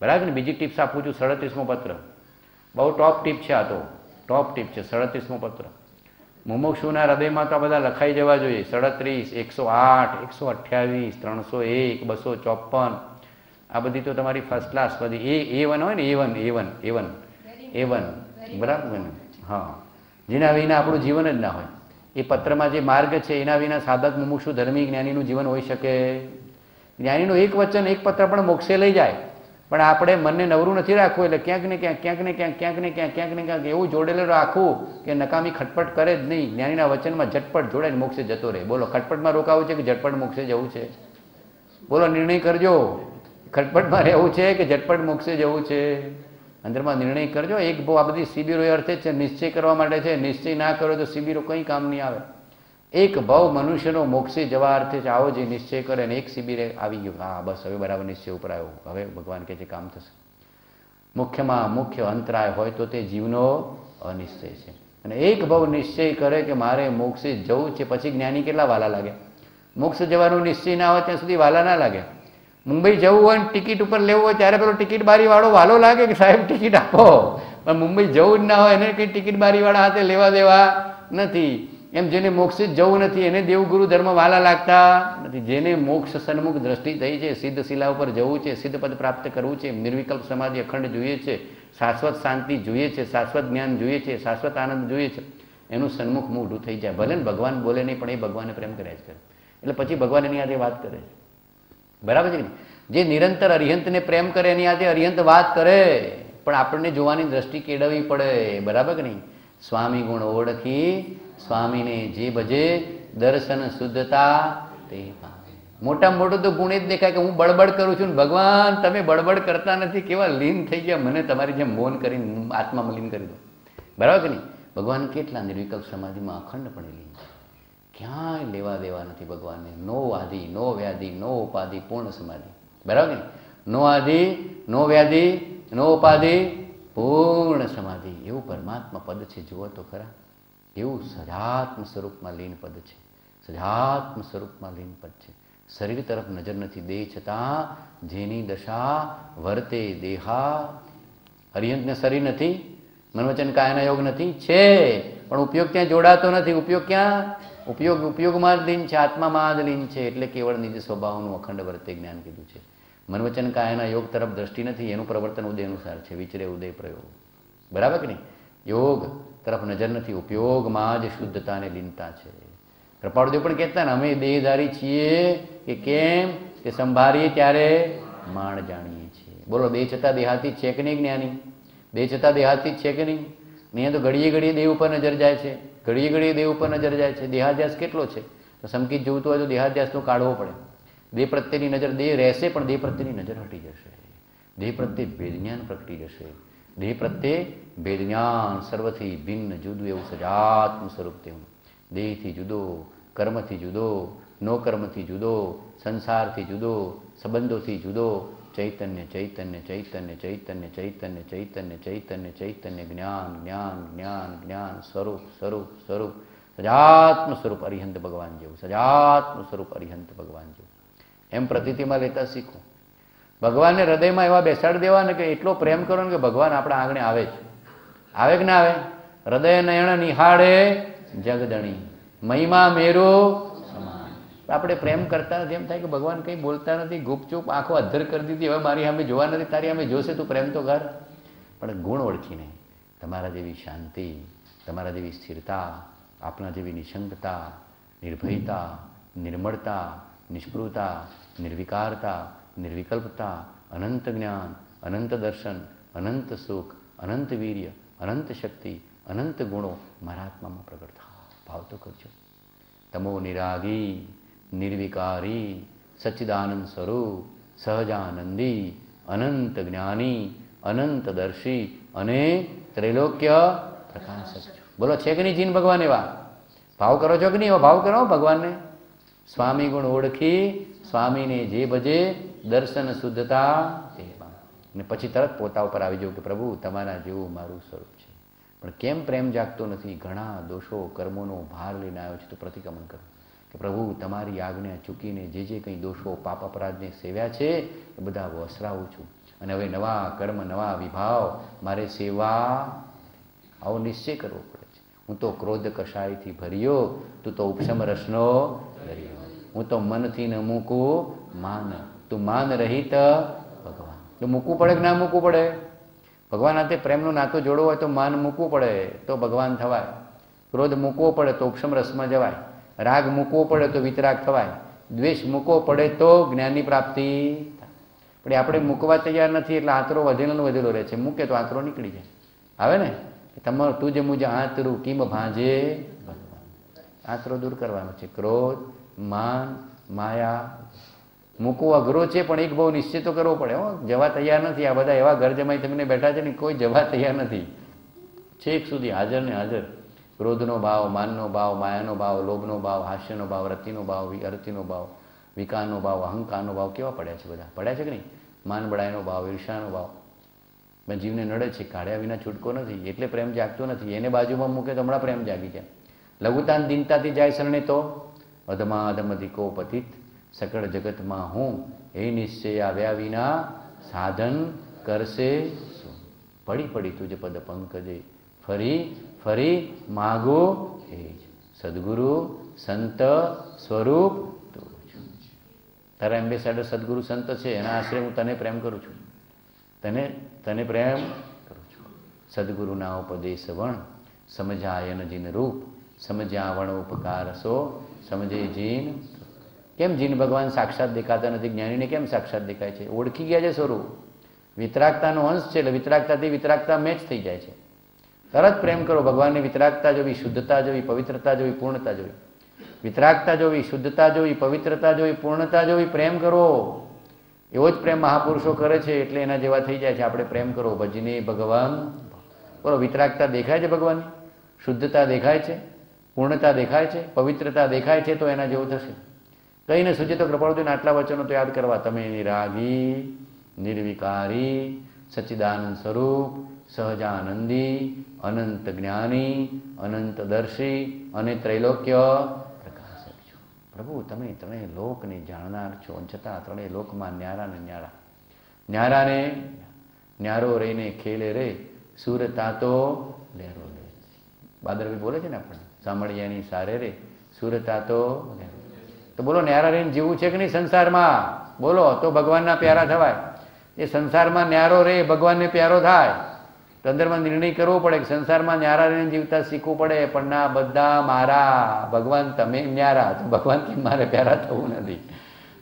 બરાબર ને? બીજી ટિપ્સ આપું છું, સડત્રીસમો પત્ર. બહુ ટોપ ટીપ છે આ તો. ટોપ ટીપ છે, સડત્રીસમો પત્ર. મુમુક્ષુના હૃદયમાં તો આ બધા લખાઈ જવા જોઈએ. સડત્રીસ, એકસો આઠ, એકસો અઠ્યાવીસ, ત્રણસો એક, બસો ચોપન આ બધી તો તમારી ફર્સ્ટ ક્લાસ બધી. એ એ વન હોય ને, A one A one A one A one બરાબર ને? હા. જેના વિના આપણું જીવન જ ના હોય. એ પત્રમાં જે માર્ગ છે, એના વિના સાધક, મુમુક્ષુ, ધર્મી, જ્ઞાનીનું જીવન હોઈ શકે. જ્ઞાનીનું એક વચન, એક પત્ર પણ મોક્ષે લઈ જાય. પણ આપણે મનને નવરું નથી રાખવું એટલે ક્યાંક ને ક્યાંક ક્યાંક ને ક્યાંક ક્યાંક ને ક્યાંક ક્યાંક ને ક્યાંક એવું જોડેલું રાખવું કે નકામી ખટપટ કરે જ નહીં. જ્ઞાનીના વચનમાં ઝટપટ જોડાય ને મોક્ષે જતો રહે. બોલો, ખટપટમાં રોકાવું છે કે ઝટપટ મોક્ષે જવું છે? બોલો, નિર્ણય કરજો. ખટપટમાં રહેવું છે કે ઝટપટ મોક્ષે જવું છે? અંદરમાં નિર્ણય કરજો. એક બહુ આ બધી શિબિરો એ અર્થે છે, નિશ્ચય કરવા માટે છે. નિશ્ચય ના કરો તો શિબિરો કંઈ કામ નહીં આવે. એક ભાવ મનુષ્યનો મોક્ષે જવા અર્થે છે, આવો જે નિશ્ચય કરે અને એક શિબિરે આવી ગયો. હા, બસ, હવે બરાબર નિશ્ચય ઉપર આવ્યો. હવે ભગવાન કહે છે કામ થશે. મુખ્યમાં મુખ્ય અંતરાય હોય તો તે જીવનો અનિશ્ચય છે. અને એક ભાવ નિશ્ચય કરે કે મારે મોક્ષે જવું છે, પછી જ્ઞાની કેટલા વાલા લાગે? મોક્ષ જવાનું નિશ્ચય ના હોય ત્યાં સુધી વાલા ના લાગે. મુંબઈ જવું હોય ટિકિટ ઉપર લેવું હોય, ત્યારે પેલો ટિકિટ બારીવાળો વાલો લાગે કે સાહેબ ટિકિટ આપો. પણ મુંબઈ જવું જ ના હોય એને કંઈ ટિકિટ બારીવાળા હાથે લેવા દેવા નથી. એમ જેને મોક્ષે જવું નથી, એને દેવગુરુ ધર્મ વાલા લાગતા નથી. જેને મોક્ષ સન્મુખ દ્રષ્ટિ થઈ છે, સિદ્ધ શિલા ઉપર જવું છે, સિદ્ધ પદ પ્રાપ્ત કરવું છે નિર્વિકલ્પ સમાધિ અખંડ જોઈએ છે, શાશ્વત શાંતિ જોઈએ છે, શાશ્વત જ્ઞાન જોઈએ છે, શાશ્વત આનંદ જોઈએ છે, એનું સન્મુખ મોઢું થઈ જાય. ભલે ને ભગવાન બોલે નહીં, પણ એ ભગવાનને પ્રેમ કરે એટલે પછી ભગવાન એની આજે વાત કરે છે. બરાબર છે જે નિરંતર અરિહંતને પ્રેમ કરે, એની આજે અરિહંત વાત કરે, પણ આપણને જોવાની દ્રષ્ટિ કેળવવી પડે. બરાબર કે નહીં? સ્વામી ગુણ ઓળખી સ્વામીને જે ભજે દર્શન શુદ્ધતા તે મોટા મોટું તો ગુણ જ દેખાય કે હું બળબડ કરું છું ભગવાન, તમે બળબડ કરતા નથી, કેવા લીન થઈ ગયા, મને તમારી જેમ મૌન કરીને આત્મામાં લીન કરી દો. બરાબર કે નહીં? ભગવાન કેટલા નિર્વિકલ્પ સમાધિમાં અખંડપણે લીન છે. ક્યાંય લેવા દેવા નથી ભગવાનને. નો આધિ, નો વ્યાધિ, નો ઉપાધિ, પૂર્ણ સમાધિ. બરાબર ને નો આધિ, નો વ્યાધિ, નો ઉપાધિ, પૂર્ણ સમાધિ. એવું પરમાત્મા પદ છે, જુઓ તો ખરા. એવું સજાત્મ સ્વરૂપમાં લીન પદ છે. સજાત્મ સ્વરૂપમાં લીન પદ છે. શરીર તરફ નજર નથી દેહ છતાં જેની દશા વર્તે દેહા. હરિયંતને શરીર નથી, મનવચન કાયના યોગ નથી, છે. પણ ઉપયોગ ત્યાં જોડાતો નથી? ઉપયોગ ક્યાં? ઉપયોગ, ઉપયોગમાં જ લીન છે, આત્મામાં જ લીન છે. એટલે કેવળ નિજ સ્વભાવનું અખંડ વર્તે જ્ઞાન કીધું છે. મનવચન કાયના યોગ તરફ દ્રષ્ટિ નથી, એનું પ્રવર્તન ઉદય અનુસાર છે. વિચરે ઉદય પ્રયોગ. બરાબર કે નહીં? યોગ તરફ નજર નથી. ઉપયોગમાં જ શુદ્ધતાને લીનતા છે. કૃપાળુદેવ પણ કહેતા ને, અમે દેહધારી છીએ કે કેમ? કે સંભાળીએ ત્યારે માણ જાણીએ છીએ. બોલો, દેહ છતાં દેહાતી છે કે નહીં જ્ઞાની? દેહ છતાં દેહાતી છે કે નહીં? નહીં તો ઘડીએ ઘડીએ દેહ ઉપર નજર જાય છે. ઘડીએ ઘડીએ દેહ ઉપર નજર જાય છે. દેહાધ્યાસ કેટલો છે? તો સમકીત જોવતું હોય તો દેહાધ્યાસ તો કાઢવો પડે. દેહ પ્રત્યેની નજર, દેહ રહેશે પણ દેહ પ્રત્યેની નજર હટી જશે. દેહ પ્રત્યે ભેદજ્ઞાન પ્રગટી જશે. દેહ પ્રત્યે ભેદજ્ઞાન સર્વથી ભિન્ન, જુદું એવું સજાત્મ સ્વરૂપ તેવું દેહથી જુદો, કર્મથી જુદો નો કર્મથી જુદો, સંસારથી જુદો, સંબંધોથી જુદો, ચૈતન્ય ચૈતન્ય ચૈતન્ય ચૈતન્ય ચૈતન્ય ચૈતન્ય ચૈતન્ય ચૈતન્ય, જ્ઞાન જ્ઞાન જ્ઞાન જ્ઞાન, સ્વરૂપ સ્વરૂપ સ્વરૂપ. સજાત્મ સ્વરૂપ અરિહંત ભગવાન જેવું સજાત્મ સ્વરૂપ અરિહંત ભગવાન જેવું. એમ પ્રતિતિમાં લેતા શીખો. ભગવાનને હૃદયમાં એવા બેસાડી દેવા ને કે એટલો પ્રેમ કરો ને કે ભગવાન આપણા આંગણે આવે છે આવે કે ના આવે? હૃદય નયણ નિહાળે જગદણી. મહિમા મેરો સમાન. આપણે પ્રેમ કરતા નથી, એમ થાય કે ભગવાન કંઈ બોલતા નથી, ગુપચુપ આંખો અધ્ધર કરી દીધી, હવે મારી સામે જોવા નથી, તારી સામે જોશે તું પ્રેમ તો કર. પણ ગુણ ઓળખીને તમારા જેવી શાંતિ, તમારા જેવી સ્થિરતા આપણા જેવી નિશંકતા નિર્ભયતા, નિર્મળતા નિષ્પૃતા નિર્વિકારતા નિર્વિકલ્પતા અનંત જ્ઞાન અનંત દર્શન અનંત સુખ અનંત વીર્ય અનંત શક્તિ અનંત ગુણો મારા આત્મામાં પ્રગટ થા ભાવ તો કરજો તમો નિરાગી નિર્વિકારી સચ્ચિદાનંદ સ્વરૂપ સહજાનંદી અનંત જ્ઞાની અનંત દર્શી અને ત્રૈલોક્ય પ્રકાશક બોલો છે કે નહીં જીન ભગવાન એવા ભાવ કરો છો કે નહીં એવા ભાવ કરો ભગવાનને સ્વામી ગુણ ઓળખી સ્વામીને જે ભજે દર્શન શુદ્ધતા એમાં અને પછી તરત પોતા ઉપર આવી જવું કે પ્રભુ, તમારા જેવું મારું સ્વરૂપ છે. પણ કેમ પ્રેમ જાગતો નથી? ઘણા દોષો, કર્મોનો ભાર લઈને આવ્યો છે. તો પ્રતિક્રમણ કરો. કે પ્રભુ, તમારી આજ્ઞા ચૂકીને જે જે કંઈ દોષો, પાપ અપરાધને સેવ્યા છે, એ બધા વસરાવું છું. અને હવે નવા કર્મ, નવા વિભાવ, મારે સેવા, આવો નિશ્ચય કરવો પડે છે. હું તો ક્રોધ કષાયથી ભર્યો, તું તો ઉપશમ રસનો દરિયો હું તો મનથી ન મૂકું માન તું માન રહિત ભગવાન. તો મૂકવું પડે કે ના મૂકવું પડે? ભગવાન હાથે પ્રેમનો નાતો જોડવું હોય તો માન મૂકવું પડે, તો ભગવાન થવાય. ક્રોધ મૂકવો પડે તો ઉપશમ રસમાં જવાય. રાગ મૂકવો પડે તો વિતરાગ થવાય. દ્વેષ મૂકવો પડે તો જ્ઞાનની પ્રાપ્તિ પણ આપણે મૂકવા તૈયાર નથી એટલે આંતરો વધેલો વધેલો રહે છે. મૂકે તો આંતરો નીકળી જાય. આવે ને? તમારું તું જે મુજે આંતરું કિમ ભાંજે ભગવાન. આંતરો દૂર કરવાનો છે. ક્રોધ, માન, માયા મૂકવું અઘરો છે, પણ એક બહુ નિશ્ચિત તો કરવો પડે, હો. જવા તૈયાર નથી. આ બધા એવા ઘર જમાઈ તમને બેઠા છે ને, કોઈ જવા તૈયાર નથી. છેક સુધી હાજર ને હાજર. ક્રોધનો ભાવ, માનનો ભાવ, માયાનો ભાવ, લોભનો ભાવ, હાસ્યનો ભાવ, રતિનો ભાવ અરતિનો ભાવ, વિકારનો ભાવ, અહંકારનો ભાવ કેવા પડ્યા છે બધા? પડ્યા છે કે નહીં? માન બળાયનો ભાવ, ઈર્ષાનો ભાવ. પણ જીવને નડે છે, કાઢ્યા વિના છૂટકો નથી, એટલે પ્રેમ જાગતો નથી. એને બાજુમાં મૂકે તો હમણાં પ્રેમ જાગી જાય. લઘુતાન દિનતાથી જાય શરણે તો અધમા અધમધિકો પતિત સકળ જગતમાં હું એ નિશ્ચય આવ્યા વિના સાધન કરશે પડી પડી તુજ પદ પંકજે. ફરી ફરી માગો એ જ. સદગુરુ સંત સ્વરૂપ તું તારા એમ્બેસેડર સદગુરુ સંત છે, એના આશરે હું તને પ્રેમ કરું છું. તને તને પ્રેમ કરું છું. સદગુરુના ઉપદેશ વણ સમજાયન જીન રૂપ સમજ્યા વણ ઉપકાર સો, સમજે જીન કેમ જીન ભગવાન સાક્ષાત દેખાતા નથી? જ્ઞાનીને કેમ સાક્ષાત દેખાય છે? ઓળખી ગયા છે સ્વરૂપ. વિતરાગતાનો અંશ છે એટલે વિતરાગતાથી વિતરાગતા મેચ થઈ જાય છે. તરત પ્રેમ કરો, ભગવાનની વિતરાગતા જોવી, શુદ્ધતા જોવી, પવિત્રતા જોવી, પૂર્ણતા જોવી. વિતરાગતા જોવી, શુદ્ધતા જોવી, પવિત્રતા જોવી, પૂર્ણતા જોવી, પ્રેમ કરો. એવો જ પ્રેમ મહાપુરુષો કરે છે એટલે એના જેવા થઈ જાય છે. આપણે પ્રેમ કરો, ભજને ભગવાન. બોલો, વિતરાગતા દેખાય છે ભગવાનની? શુદ્ધતા દેખાય છે, પૂર્ણતા દેખાય છે, પવિત્રતા દેખાય છે તો એના જેવું થશે. કહીને સૂચે તો કૃપાળુજીને આટલા વચનો તો યાદ કરવા. તમે નિરાગી, નિર્વિકારી, સચ્ચિદાનંદ સ્વરૂપ, સહજાનંદી, અનંત જ્ઞાની અનંત દર્શી અને ત્રૈલોક્ય પ્રકાશક છો પ્રભુ, તમે ત્રણેય લોકને જાણનાર છો છતાં ત્રણેય લોકમાં ન્યારા ને ન્યારા. ન્યારાને ન્યારો રહીને ખેલે રે, સુર તાતો લહેરો લે બાદરવી બોલે છે ને આપણે સાંભળિયાની સારે રે, સુર તાતો લહેરો તો બોલો, ન્યારા રહીને જીવવું છે કે નહીં સંસારમાં? બોલો, તો ભગવાનના પ્યારા થવાય. એ સંસારમાં ન્યારો રહે ભગવાનને પ્યારો થાય. તો અંદરમાં નિર્ણય કરવો પડે કે સંસારમાં ન્યારા રહીને જીવતા શીખવું પડે, પણ ના, બધા મારા. ભગવાન, તમે ન્યારા. તો ભગવાનથી મારે પ્યારા થવું નથી.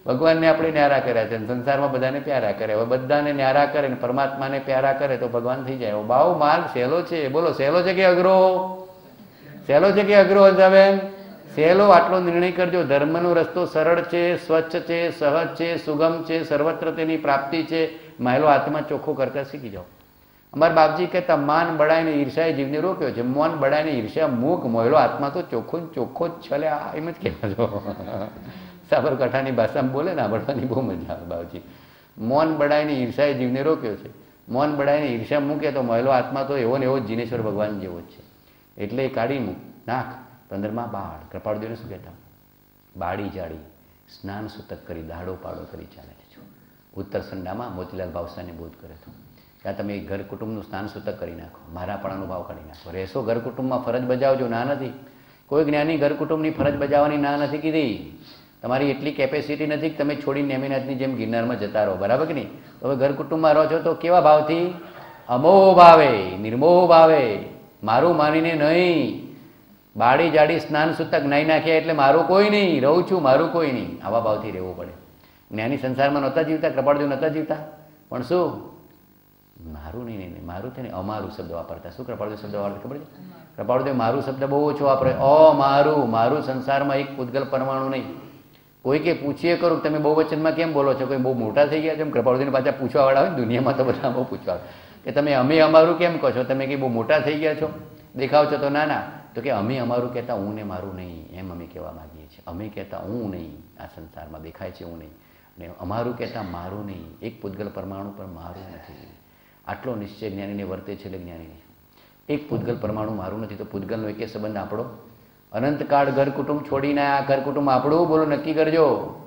ભગવાનને આપણે ન્યારા કર્યા છે સંસારમાં બધાને પ્યારા કરે. હવે બધાને ન્યારા કરે ને પરમાત્માને પ્યારા કરે તો ભગવાન થઈ જાય. બાવ માર્ગ સહેલો છે. બોલો, સહેલો છે કે અઘરો? સહેલો છે કે અઘરો હંસાબેન સહેલો આટલો નિર્ણય કરજો. ધર્મનો રસ્તો સરળ છે, સ્વચ્છ છે, સહજ છે, સુગમ છે, સર્વત્ર તેની પ્રાપ્તિ છે. મહેલો આત્મા ચોખ્ખો કરતા શીખી જાઓ. અમારા બાપજી કહેતા, માન બળાઈને ઈર્ષાએ જીવને રોક્યો છે. મોન બળાઈને ઈર્ષા મૂક. મોયલો આત્મા તો ચોખ્ખો ચોખ્ખો જ છલે. એમ જ કહેવા છો સાબરકાંઠાની ભાષામાં બોલે ને આવડવાની બહુ મજા આવે બાપજી. મૌન બળાઈને ઈર્ષાએ જીવને રોક્યો છે. મૌન બળાઈને ઈર્ષા મૂકે તો મહિલો આત્મા તો એવો ને એવો જ જીનેશ્વર ભગવાન જેવો જ છે. એટલે એ કાઢી મૂક. નાખ. પંદરમાં બાળ કૃપાળદેવને શું કહેતા? બાળી જાળી, સ્નાન સૂતક કરી, દાડો પાડો કરી ચાલે છે. ઉત્તર સંડામાં મોતીલાલ ભાવસાને બોધ કરે તો ત્યાં તમે ઘર કુટુંબનું સ્નાન સૂતક કરી નાખો, મારા પણાનો ભાવ કાઢી નાખો. રહેશો ઘર કુટુંબમાં, ફરજ બજાવજો, ના નથી. કોઈ જ્ઞાની ઘર કુટુંબની ફરજ બજાવવાની ના નથી કીધી. તમારી એટલી કેપેસિટી નથી કે તમે છોડીને નેમિનાથની જેમ ગિરનારમાં જતા રહો, બરાબર કે નહીં? તમે ઘર કુટુંબમાં રહો છો તો કેવા ભાવથી? અમોહ ભાવે, નિર્મોહ ભાવે. મારું માનીને નહીં. બાળી જાડી સ્નાન સૂતક નાઈ નાખ્યા એટલે મારું કોઈ નહીં રહું છું મારું કોઈ નહીં. આવા ભાવથી રહેવું પડે. જ્ઞાની સંસારમાં નહોતા જીવતા કૃપાળદેવ નહોતા જીવતા. પણ શું? મારું નહીં નહીં નહીં. મારું છે ને અમારું શબ્દ વાપરતા. શું કૃપાળદેવ શબ્દ વાપરતા ખબર છે? કૃપાળદેવ મારું શબ્દ બહુ ઓછો વાપરે. અ મારું. મારું સંસારમાં એક પૂતગલ પરમાણુ નહીં. કોઈ કે પૂછીએ કરું તમે બહુ વચનમાં કેમ બોલો છો? કોઈ બહુ મોટા થઈ ગયા છે? એમ કૃપાળુજીને પાછા પૂછવાવાળા હોય દુનિયામાં તો બધા બહુ પૂછવા કે તમે અમે અમારું કેમ કહો છો? તમે કે બહુ મોટા થઈ ગયા છો? દેખાવ છો તો ના ના. તો કે અમે અમારું કહેતા હું ને મારું નહીં એમ અમે કહેવા માગીએ છીએ. અમે કહેતા હું નહીં આ સંસારમાં, દેખાય છે હું નહીં. અને અમારું કહેતા મારું નહીં. એક પૂતગલ પરમાણુ પણ મારું નથી. આટલો નિશ્ચય જ્ઞાનીને વર્તે છે એટલે જ્ઞાનીને. એક પૂતગલ પરમાણુ મારું નથી, તો પૂતગલનો એક સંબંધ આપણો? અનંતકાળ ઘર કુટુંબ છોડીને આ ઘર કુટુંબ આપણું? બોલો, નક્કી કરજો.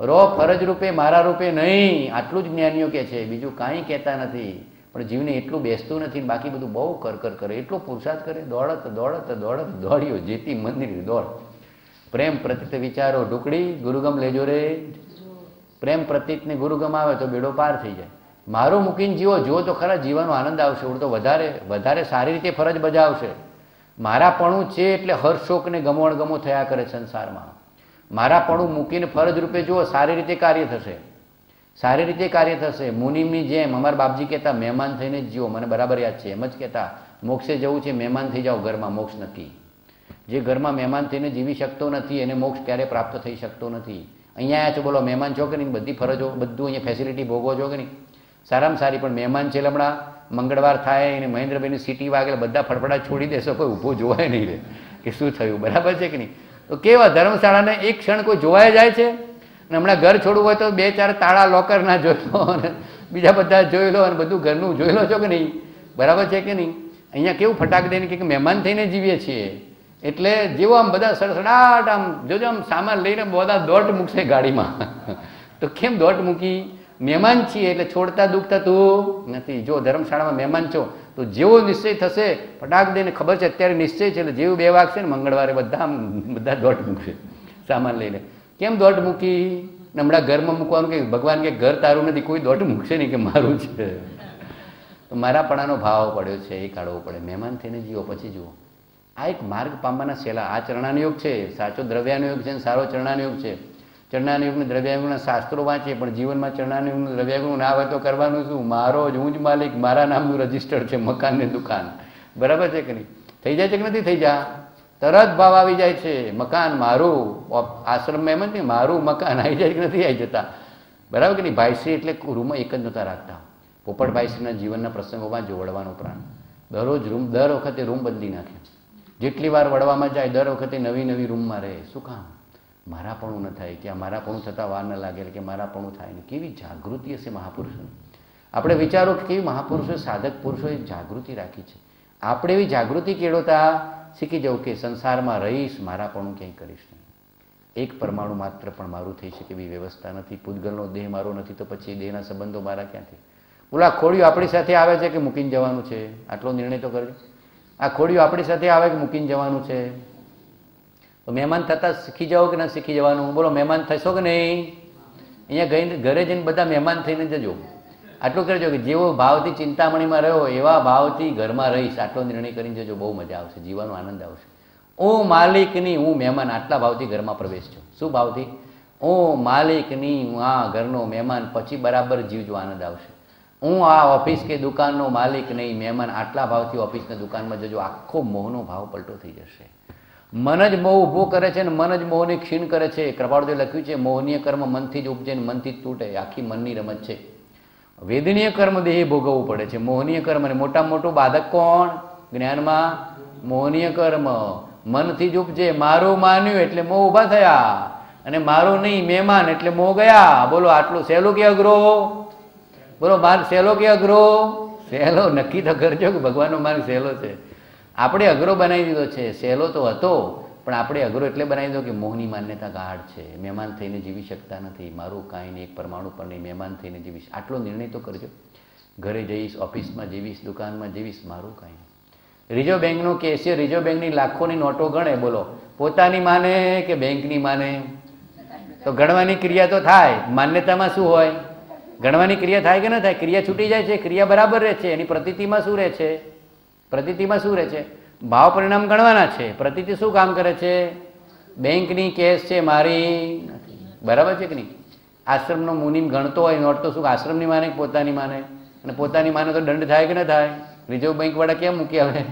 રો ફરજ રૂપે, મારા રૂપે નહીં. આટલું જ જ્ઞાનીઓ કે છે. બીજું કાંઈ કહેતા નથી. પણ જીવને એટલું બેસતું નથી બાકી બધું બહુ કર કર, એટલો પુરુષાર્થ કરે, દોડત દોડત દોડત, દોડ્યો, જેતી મંદિર દોડ. પ્રેમ પ્રતિત વિચારો ઢુકડી, ગુરુગમ લેજો રે. પ્રેમ પ્રતિતને ગુરુગમ આવે તો બેડો પાર થઈ જાય. મારું મૂકીને જીવો, જુઓ તો ખરા જીવવાનો આનંદ આવશે. ઉડતો વધારે વધારે સારી રીતે ફરજ બજાવશે. મારાપણું છે એટલે હર્ષોક ને ગમોણ ગમો થયા કરે સંસારમાં. મારાપણું મૂકીને ફરજ રૂપે જુઓ, સારી રીતે કાર્ય થશે. સારી રીતે કાર્ય થશે. મુનિમની જેમ અમારા બાપજી કહેતા, મહેમાન થઈને જ જીવો. મને બરાબર યાદ છે. એમ જ કહેતા, મોક્ષે જવું છે, મહેમાન થઈ જાઓ, ઘરમાં મોક્ષ નક્કી જે ઘરમાં મહેમાન થઈને જીવી શકતો નથી, એને મોક્ષ ક્યારે પ્રાપ્ત થઈ શકતો નથી. અહીંયા આવ્યા છો, બોલો, મહેમાન છો કે નહીં? બધી ફરજો, બધું અહીંયા ફેસિલિટી ભોગવો છો કે નહીં? સારામાં સારી, પણ મહેમાન છે હમણાં મંગળવાર થાય અને મહેન્દ્રભાઈની સિટી વાગે બધા ફડફડા છોડી દેશો, કોઈ ઊભો જોવાય નહીં રે. કે શું થયું? બરાબર છે કે નહીં? તો કેવા, ધર્મશાળાને એક ક્ષણ કોઈ જોવાય જાય છે? અને હમણાં ઘર છોડવું હોય તો બે ચાર તાળા લોકર ના જોઈ લો અને બીજા બધા જોઈ લો અને બધું ઘરનું જોઈ લો, છો કે નહીં? બરાબર છે કે નહીં? અહીંયા કેવું ફટાક દઈને કે મહેમાન થઈને જીવીએ છીએ. એટલે જેવો આમ બધા સડસડાટ આમ જોજો આમ સામાન લઈને બધા દોટ મૂકશે ગાડીમાં. તો કેમ દોટ મૂકી? મહેમાન છીએ એટલે છોડતા દુઃખ તું નથી. જો ધર્મશાળામાં મહેમાન છો, તો જેવો નિશ્ચય થશે, ફટાક દઈને ખબર છે અત્યારે નિશ્ચય છે એટલે જેવું બે વાગશે ને મંગળવારે બધા આમ, બધા દોટ મૂકશે સામાન લઈને. કેમ દોટ મૂકી? હમણાં ઘરમાં મૂકવાનું કે ભગવાન કે ઘર તારું નથી, કોઈ દોટ મૂકશે નહીં કે મારું છે? તો મારાપણાનો ભાવ પડ્યો છે, એ કાઢવો પડે. મહેમાન થઈને જીવો, પછી જુઓ. આ એક માર્ગ પામવાના છેલ્લા આ ચરણાનો યોગ છે, સાચો દ્રવ્યાનો યોગ છે અને સારો ચરણાનો યોગ છે. ચરણાનો યુગને દ્રવ્યાયુગના શાસ્ત્રો વાંચીએ પણ જીવનમાં ચરણાનો યુગનું દ્રવ્યાયુગનું ના હોય તો કરવાનું શું? મારો જ હું જ માલિક, મારા નામનું રજિસ્ટર્ડ છે, મકાનની દુકાન. બરાબર છે કે નહીં? થઈ જાય છે કે નથી થઈ જા તરત ભાવ આવી જાય છે. મકાન મારું આશ્રમમાં એમ જ નહીં, મારું મકાન આવી જાય કે નથી આવી જતા? બરાબર કે નહીં? ભાઈશ્રી એટલે રૂમમાં એક જ નહોતા રાખતા. પોપટ ભાઈશ્રીના જીવનના પ્રસંગોમાં જોડવાનો પ્રાણ. દરરોજ રૂમ, દર વખતે રૂમ બદલી નાખે જેટલી વાર વળવામાં જાય, દર વખતે નવી નવી રૂમમાં રહે. શું કામ? મારાપણું ન થાય કે આ મારાપણું થતાં વાર ન લાગે કે મારાપણું થાય ને કેવી જાગૃતિ હશે મહાપુરુષોની? આપણે વિચારો કે કેવી મહાપુરુષો, સાધક પુરુષોએ જાગૃતિ રાખી છે. આપણે એવી જાગૃતિ કેળવતા શીખી જવું કે સંસારમાં રહીશ, મારા પણ હું ક્યાંય કરીશ નહીં. એક પરમાણુ માત્ર પણ મારું થઈ શકે એવી વ્યવસ્થા નથી. પૂતગલનો દેહ મારો નથી તો પછી દેહના સંબંધો મારા ક્યાંથી? બોલા ખોડિયું આપણી સાથે આવે છે કે મૂકીને જવાનું છે? આટલો નિર્ણય તો કરજો. આ ખોડિયું આપણી સાથે આવે કે મૂકીને જવાનું છે? તો મહેમાન થતાં શીખી જાઓ કે ના શીખી જવાનું? બોલો, મહેમાન થશો કે નહીં? અહીંયા ગઈને ઘરે જઈને બધા મહેમાન થઈને જજો. આટલું કરજો કે જેવો ભાવથી ચિંતામણીમાં રહ્યો, એવા ભાવથી ઘરમાં રહીશ. આટલો નિર્ણય કરીને જજો, બહુ મજા આવશે જીવવાનો આનંદ આવશે. હું માલિકની, હું મહેમાન, આટલા ભાવથી ઘરમાં પ્રવેશ છું. શું ભાવથી? હું માલિકની, હું આ ઘરનો મહેમાન, પછી બરાબર જીવજો, આનંદ આવશે. હું આ ઓફિસ કે દુકાનનો માલિક નહીં, મહેમાન, આટલા ભાવથી ઓફિસના દુકાનમાં જજો, આખો મોહનો ભાવ પલટો થઈ જશે. મન જ મોહ ઊભો કરે છે ને મન જ મોહને ક્ષીણ કરે છે. કૃપાળુએ લખ્યું છે, મોહનીય કર્મ મનથી જ ઉપજે ને મનથી જ તૂટે. આખી મનની રમત છે. વેદનીય કર્મ દેહ ભોગવવું પડે છે. મોહનીય કર્મ અને મોટા મોટું બાધક કોણ? જ્ઞાનમાં મોહનીય કર્મ. મનથી જ ઉપજે. મારું માન્યું એટલે મોહ ઊભા થયા. અને મારું નહીં, મહેમાન એટલે મોહ ગયા. બોલો, આટલું સહેલું કે અઘરો? બોલો, માર સહેલો કે અઘરો? સહેલો નક્કી તો કરજો કે ભગવાનનો માર્ગ સહેલો છે. આપણે અઘરો બનાવી દીધો છે. સહેલો તો હતો. પણ આપણે અઘરો એટલે બનાવી દો કે મોહની માન્યતા ગાઢ છે, મહેમાન થઈને જીવી શકતા નથી, મારું કાંઈ નહીં, એક પરમાણુ પર નહીં, મહેમાન થઈને જીવીશ. આટલો નિર્ણય તો કરજો. ઘરે જઈશ, ઓફિસમાં જીવીશ, દુકાનમાં જીવીશ, મારું કાંઈ નહીં. રિઝર્વ બેંકનો કેશિયર રિઝર્વ બેંકની લાખોની નોટો ગણે, બોલો. પોતાની માને કે બેંકની માને? તો ગણવાની ક્રિયા તો થાય. માન્યતામાં શું હોય? ગણવાની ક્રિયા થાય કે ન થાય? ક્રિયા છૂટી જાય છે, ક્રિયા બરાબર રહે છે, એની પ્રતિતિમાં શું રહે છે? પ્રતિતિમાં શું રહે છે? ભાવ પરિણામ ગણવાના છે. પ્રતિતિ શું કામ કરે છે? બેંકની કેસ છે મારી બરાબર છે કે નહીં? આશ્રમનો મુનિમ ગણતો હોય નોટ તો શું? આશ્રમની માને પોતાની માને? અને પોતાની માને તો દંડ થાય કે ન થાય? રિઝર્વ બેંકવાળા કેમ મૂકી આવે?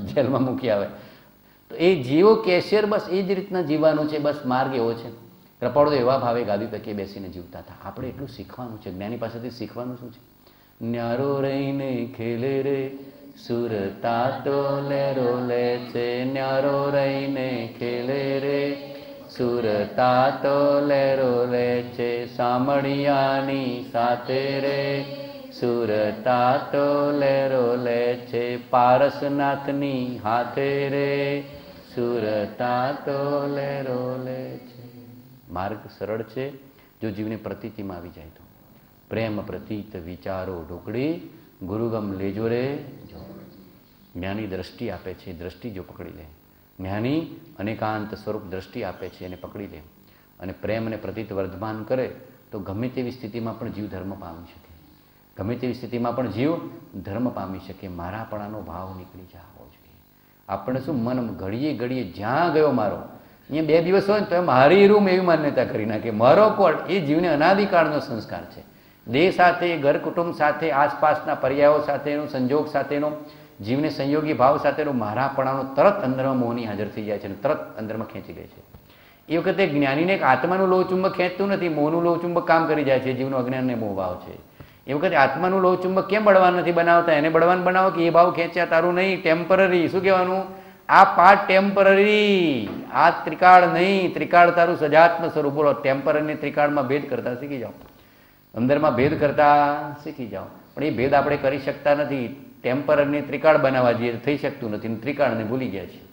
જેલમાં મૂકી આવે. તો એ જીવો કેશિયર બસ એ જ રીતના જીવવાનું છે. બસ માર્ગ એવો છે. રપાડો એવા ભાવે ગાદી તકે બેસીને જીવતા હતા. આપણે એટલું શીખવાનું છે. જ્ઞાની પાસેથી શીખવાનું શું છે? ન્યારો રહીને ખેલે રે. સુરતા તો લેરો લે છે, ન્યારો રહીને ખેલે રે. સુરતા તો લેરો લે છે સામળિયાની સાથે રે. સુરતા તો લેરો લે છે, પારસનાથની હાથે રે. સુરતા તો લેરો લે છે. માર્ગ સરળ છે, જો જીવને પ્રતીતિમાં આવી જાય તો. પ્રેમ પ્રતીત વિચારો ઢોકળી ગુરુગમ લેજો રે જ્ઞાની દ્રષ્ટિ આપે છે, દ્રષ્ટિ જો પકડી લે. જ્ઞાની અનેકાંત સ્વરૂપ દ્રષ્ટિ આપે છે, એને પકડી લે. અને પ્રેમ અને પ્રતીત વર્ધમાન કરે તો ગમે તેવી સ્થિતિમાં પણ જીવ ધર્મ પામી શકે. ગમે તેવી સ્થિતિમાં પણ જીવ ધર્મ પામી શકે. મારાપણાનો ભાવ નીકળી જવો જોઈએ. આપણે શું મન ઘડીએ ઘડીએ જ્યાં ગયો મારો, અહીંયા બે દિવસ હોય ને તો મારી રૂમ એવી માન્યતા કરી નાખે. મારો કોટ એ જીવને અનાદિકાળનો સંસ્કાર છે. દેહ સાથે, ઘર કુટુંબ સાથે, આસપાસના પર્યાયો સાથેનો, સંજોગ સાથેનો, જીવને સંયોગી ભાવ સાથેનો મારાપણાનો તરત અંદરમાં મોહની હાજર થઈ જાય છે અને તરત અંદરમાં ખેંચી લે છે. એ વખતે જ્ઞાનીને એક આત્માનું લોહચુંબક ખેંચતું નથી, મોહનું લોહચુંબક કામ કરી જાય છે, જીવનો અજ્ઞાનને મોહ ભાવ છે. એ વખતે આત્માનું લોહચુંબક કેમ બળવાન નથી બનાવતા? એને બળવાન બનાવો કે એ ભાવ ખેંચ્યા તારું નહીં ટેમ્પરરી શું કહેવાનું? આ પાર્ટ ટેમ્પરરી આ ત્રિકાળ નહીં, ત્રિકાળ તારું સજાત્મ સ્વરૂપ બોલો. ટેમ્પરરી ત્રિકાળમાં ભેદ કરતા શીખી જાઓ. અંદરમાં ભેદ કરતા શીખી જાઓ. પણ એ ભેદ આપણે કરી શકતા નથી. ટેમ્પરરી ત્રિકાળ બનાવવા જઈએ થઈ શકતું નથી. ત્રિકાળને ભૂલી ગયા છે.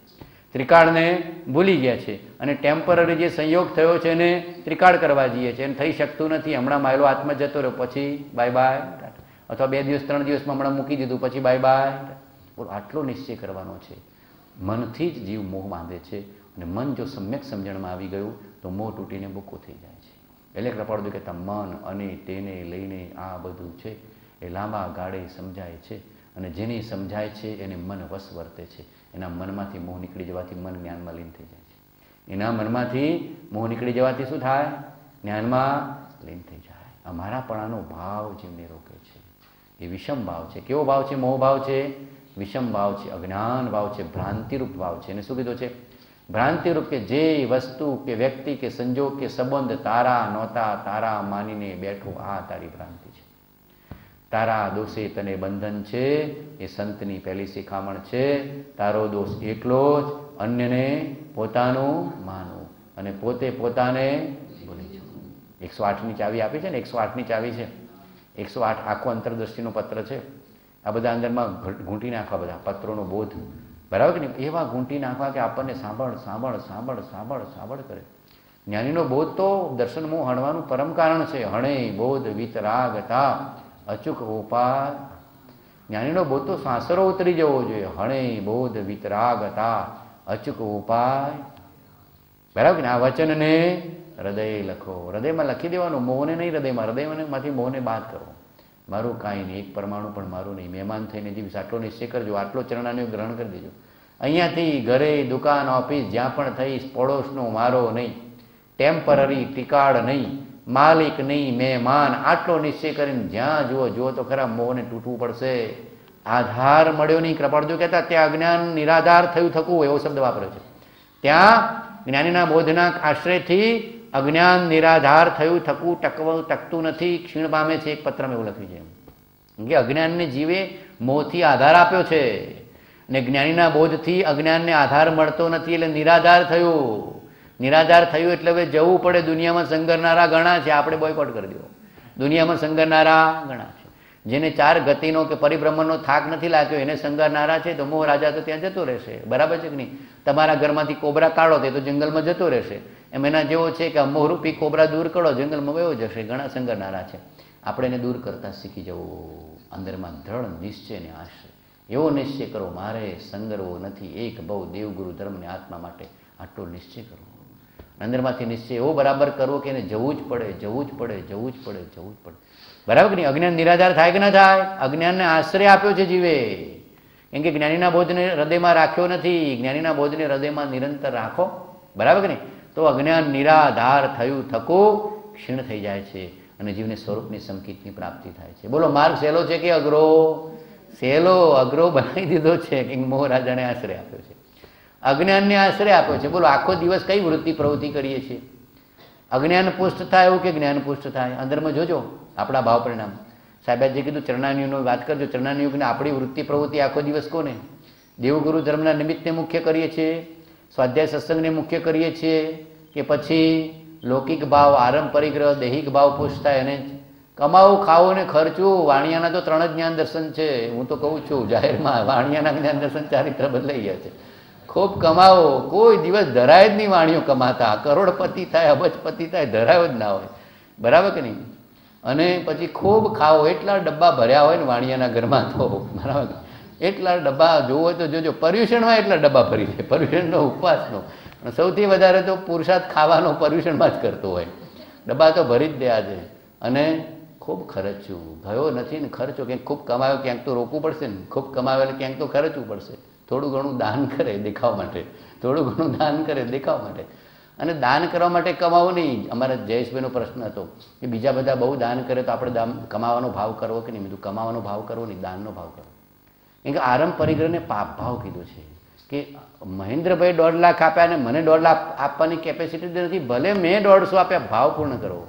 ત્રિકાળને ભૂલી ગયા છે. અને ટેમ્પરરી જે સંયોગ થયો છે એને ત્રિકાળ કરવા જઈએ છે એને થઈ શકતું નથી. હમણાં માયલો આત્મા જતો રહ્યો. પછી બાય બાય. અથવા બે દિવસ, ત્રણ દિવસમાં હમણાં મૂકી દીધું. પછી બાય બાય. બોલો, આટલો નિશ્ચય કરવાનો છે. મનથી જ જીવ મોહ બાંધે છે. અને મન જો સમ્યક સમજણમાં આવી ગયું, તો મોહ તૂટીને બુક્કો થઈ જાય. એટલે કૃપાળુ કહેતા મન, અને, તેને લઈને આ બધું છે એ લાંબા ગાળે સમજાય છે અને જેને સમજાય છે એને મન વશ વર્તે છે. એના મનમાંથી મોહ નીકળી જવાથી મન જ્ઞાનમાં લીન થઈ જાય છે. એના મનમાંથી મોહ નીકળી જવાથી શું થાય? જ્ઞાનમાં લીન થઈ જાય. અમારાપણાનો મારાપણાનો ભાવ જેમને રોકે છે, એ વિષમ ભાવ છે. કેવો ભાવ છે? મોહ ભાવ છે? વિષમ ભાવ છે, અજ્ઞાન ભાવ છે, ભ્રાંતિરૂપ ભાવ છે. એને શું કીધું છે? ભ્રાંતિરૂપ રૂપે જે વસ્તુ કે વ્યક્તિ કે સંજોગ કે સંબંધ તારા નહોતા, તારા માનીને બેઠો, આ તારી ભ્રાંતિ છે. તારા દોષે તને બંધન છે, એ સંતની પહેલી શિખામણ છે. તારો દોષ એકલો જ, અન્યને પોતાનું માનવું અને પોતે પોતાને ભૂલી જવું એકસો આઠની ચાવી આપી છે ને, એકસો આઠની ચાવી છે. એકસો આઠ આખો અંતરદ્રષ્ટિનો પત્ર છે. આ બધા અંદરમાં ઘૂંટી નાખવા બધા, પત્રોનો બોધ. બરાબર કે એવા ઘૂંટી નાખવા કે આપણને સાંભળ સાંભળ સાંભળ સાંભળ સાંભળ કરે. જ્ઞાનીનો બોધ તો દર્શન દર્શનમું હણવાનું પરમ કારણ છે. હણે, બોધ વિતરાગતા અચૂક ઉપાય જ્ઞાનીનો બોધ તો સાસરો ઉતરી જવો જોઈએ. હણે, બોધ વિતરાગતા અચૂક ઉપાય બરાબર ને આ વચનને હૃદય લખો. હૃદયમાં લખી દેવાનું. મોહને નહીં હૃદયમાં. હૃદયમાંથી મોહને બાદ કરો. મારું કાંઈ નહીં, એક પરમાણુ પણ મારું નહીં. મહેમાન થઈને જીવીશ આટલો નિશ્ચય કરજો આટલો ચરણાનું ગ્રહણ કરી દેજો. અહીંયાથી ઘરે દુકાન, ઓફિસ, જ્યાં પણ થઈશ, પડોશનો મારો નહીં. ટેમ્પરરી ટીકાળ નહીં. માલિક નહીં, મહેમાન. આટલો નિશ્ચય કરીને જ્યાં જુઓ જુઓ તો ખરા મોહને તૂટવું પડશે. આધાર મળ્યો નહીં. કૃપાળજો કહેતા, ત્યાં અજ્ઞાન નિરાધાર થયું થકું, એવો શબ્દ વાપરે છે. ત્યાં જ્ઞાનીના બોધના આશ્રયથી અજ્ઞાન નિરાધાર થયું થકું ટકવું, ટકતું નથી, ક્ષીણ પામે છે, એક પત્રમાં એવું લખ્યું છે. કેમ કે અજ્ઞાનને જીવે મોહથી આધાર આપ્યો છે. ને જ્ઞાનીના બોધથી અજ્ઞાનને આધાર મળતો નથી, એટલે નિરાધાર થયું. નિરાધાર થયું એટલે હવે જવું પડે, દુનિયામાં સંગરનારા ઘણા છે, આપણે બોયકોટ કરી દો દુનિયામાં સંગરનારા ઘણા છે. જેને ચાર ગતિનો કે પરિભ્રમણનો થાક નથી લાગ્યો, એને સંગરનારા છે, તો મોહ રાજા તો ત્યાં જતો રહેશે. બરાબર છે કે નહીં? તમારા ઘરમાંથી કોબરા કાઢો તે તો જંગલમાં જતો રહેશે. એમ એના જેવો છે કે મોહરૂપી કોબરા દૂર કરો, જંગલમાં વયો જશે, ઘણા સંગરનારા છે. આપણે એને દૂર કરતા શીખી જવું. અંદરમાં દ્રઢ નિશ્ચય આશરે. એવો નિશ્ચય કરો, મારે સંગરવો નથી. એક બહુ દેવગુરુ ધર્મને આત્મા માટે આટલો નિશ્ચય કરવો. અંદરમાંથી નિશ્ચય એવો બરાબર કરવો કે એને જવું જ પડે, જવું જ પડે, જવું જ પડે, જવું જ પડે. બરાબર નહીં? અજ્ઞાન નિરાધાર થાય કે ન થાય? અજ્ઞાનને આશ્રય આપ્યો છે જીવે. કેમ કે જ્ઞાનીના બોધને હૃદયમાં રાખ્યો નથી. જ્ઞાનીના બોધને હૃદયમાં નિરંતર રાખો. બરાબર કે નહીં? તો અજ્ઞાન નિરાધાર થયું થકું ક્ષીણ થઈ જાય છે અને જીવને સ્વરૂપની સંકિતની પ્રાપ્તિ થાય છે. બોલો, માર્ગ સહેલો છે કે અઘરો? સહેલો, અઘરો બનાવી દીધો છે. કે મોહ રાજાને આશ્રય આપ્યો છે. અજ્ઞાનને આશ્રય આપ્યો છે. બોલો, આખો દિવસ કઈ વૃત્તિ પ્રવૃત્તિ કરીએ છીએ? અજ્ઞાન પુષ્ટ થાય એવું કે જ્ઞાન પુષ્ટ થાય? અંદરમાં જોજો, આપણા ભાવ પરિણામ. સાહેબે જે કીધું ચરણાનિયુનો વાત કરજો. ચરણાનયુગને આપણી વૃત્તિ પ્રવૃત્તિ આખો દિવસ કોને? દેવગુરુ ધર્મના નિમિત્તને મુખ્ય કરીએ છીએ. સ્વાધ્યાય સત્સંગને મુખ્ય કરીએ છીએ. કે પછી લૌકિક ભાવ આરંભ પરિગ્રહ દૈહિક ભાવ પુષ્ટ થાય અને કમાવું ખાવું ને ખર્ચવું વાણિયાના તો ત્રણ જ જ્ઞાન દર્શન છે. હું તો કહું છું, જાહેરમાં વાણિયાના જ્ઞાન દર્શન ચારિત્ર બદલાઈ ગયા છે. ખૂબ કમાવો કોઈ દિવસ ધરાય જ નહીં વાણીઓ કમાતા, કરોડપતિ થાય, અબજપતિ થાય, ધરાયો જ ના હોય. બરાબર કે નહીં? અને પછી ખૂબ ખાઓ, એટલા ડબ્બા ભર્યા હોય ને વાણિયાના ઘરમાં તો, બરાબર એટલા ડબ્બા જોવો તો જોજો, પર્યુષણમાં એટલા ડબ્બા ભરી દે, પર્યુષણનો ઉપવાસનો. સૌથી વધારે તો પુરુષાર્થ ખાવાનો પર્યુષણમાં જ કરતો હોય. ડબ્બા તો ભરી જ દે આજે. અને ખૂબ ખર્ચવું ભયો નથી ને ખર્ચો. ક્યાંક ખૂબ કમાયો, ક્યાંક તો રોકવું પડશે ને. ખૂબ કમાયો એટલે ક્યાંક તો ખર્ચવું પડશે. થોડું ઘણું દાન કરે દેખાવ માટે. થોડું ઘણું દાન કરે દેખાવ માટે. અને દાન કરવા માટે કમાવું નહીં. અમારા જયેશભાઈનો પ્રશ્ન હતો કે બીજા બધા બહુ દાન કરે તો આપણે દામ કમાવાનો ભાવ કરવો કે નહીં? બીજું કમાવાનો ભાવ કરવો નહીં, દાનનો ભાવ કરવો. કેમ કે આરંભ પરિગ્રહને પાપ ભાવ કીધો છે. કે મહેન્દ્રભાઈ દોઢ લાખ આપ્યા અને મને દોઢ લાખ આપવાની કેપેસિટી નથી. ભલે મેં દોઢસો આપ્યા, ભાવ પૂર્ણ કરવો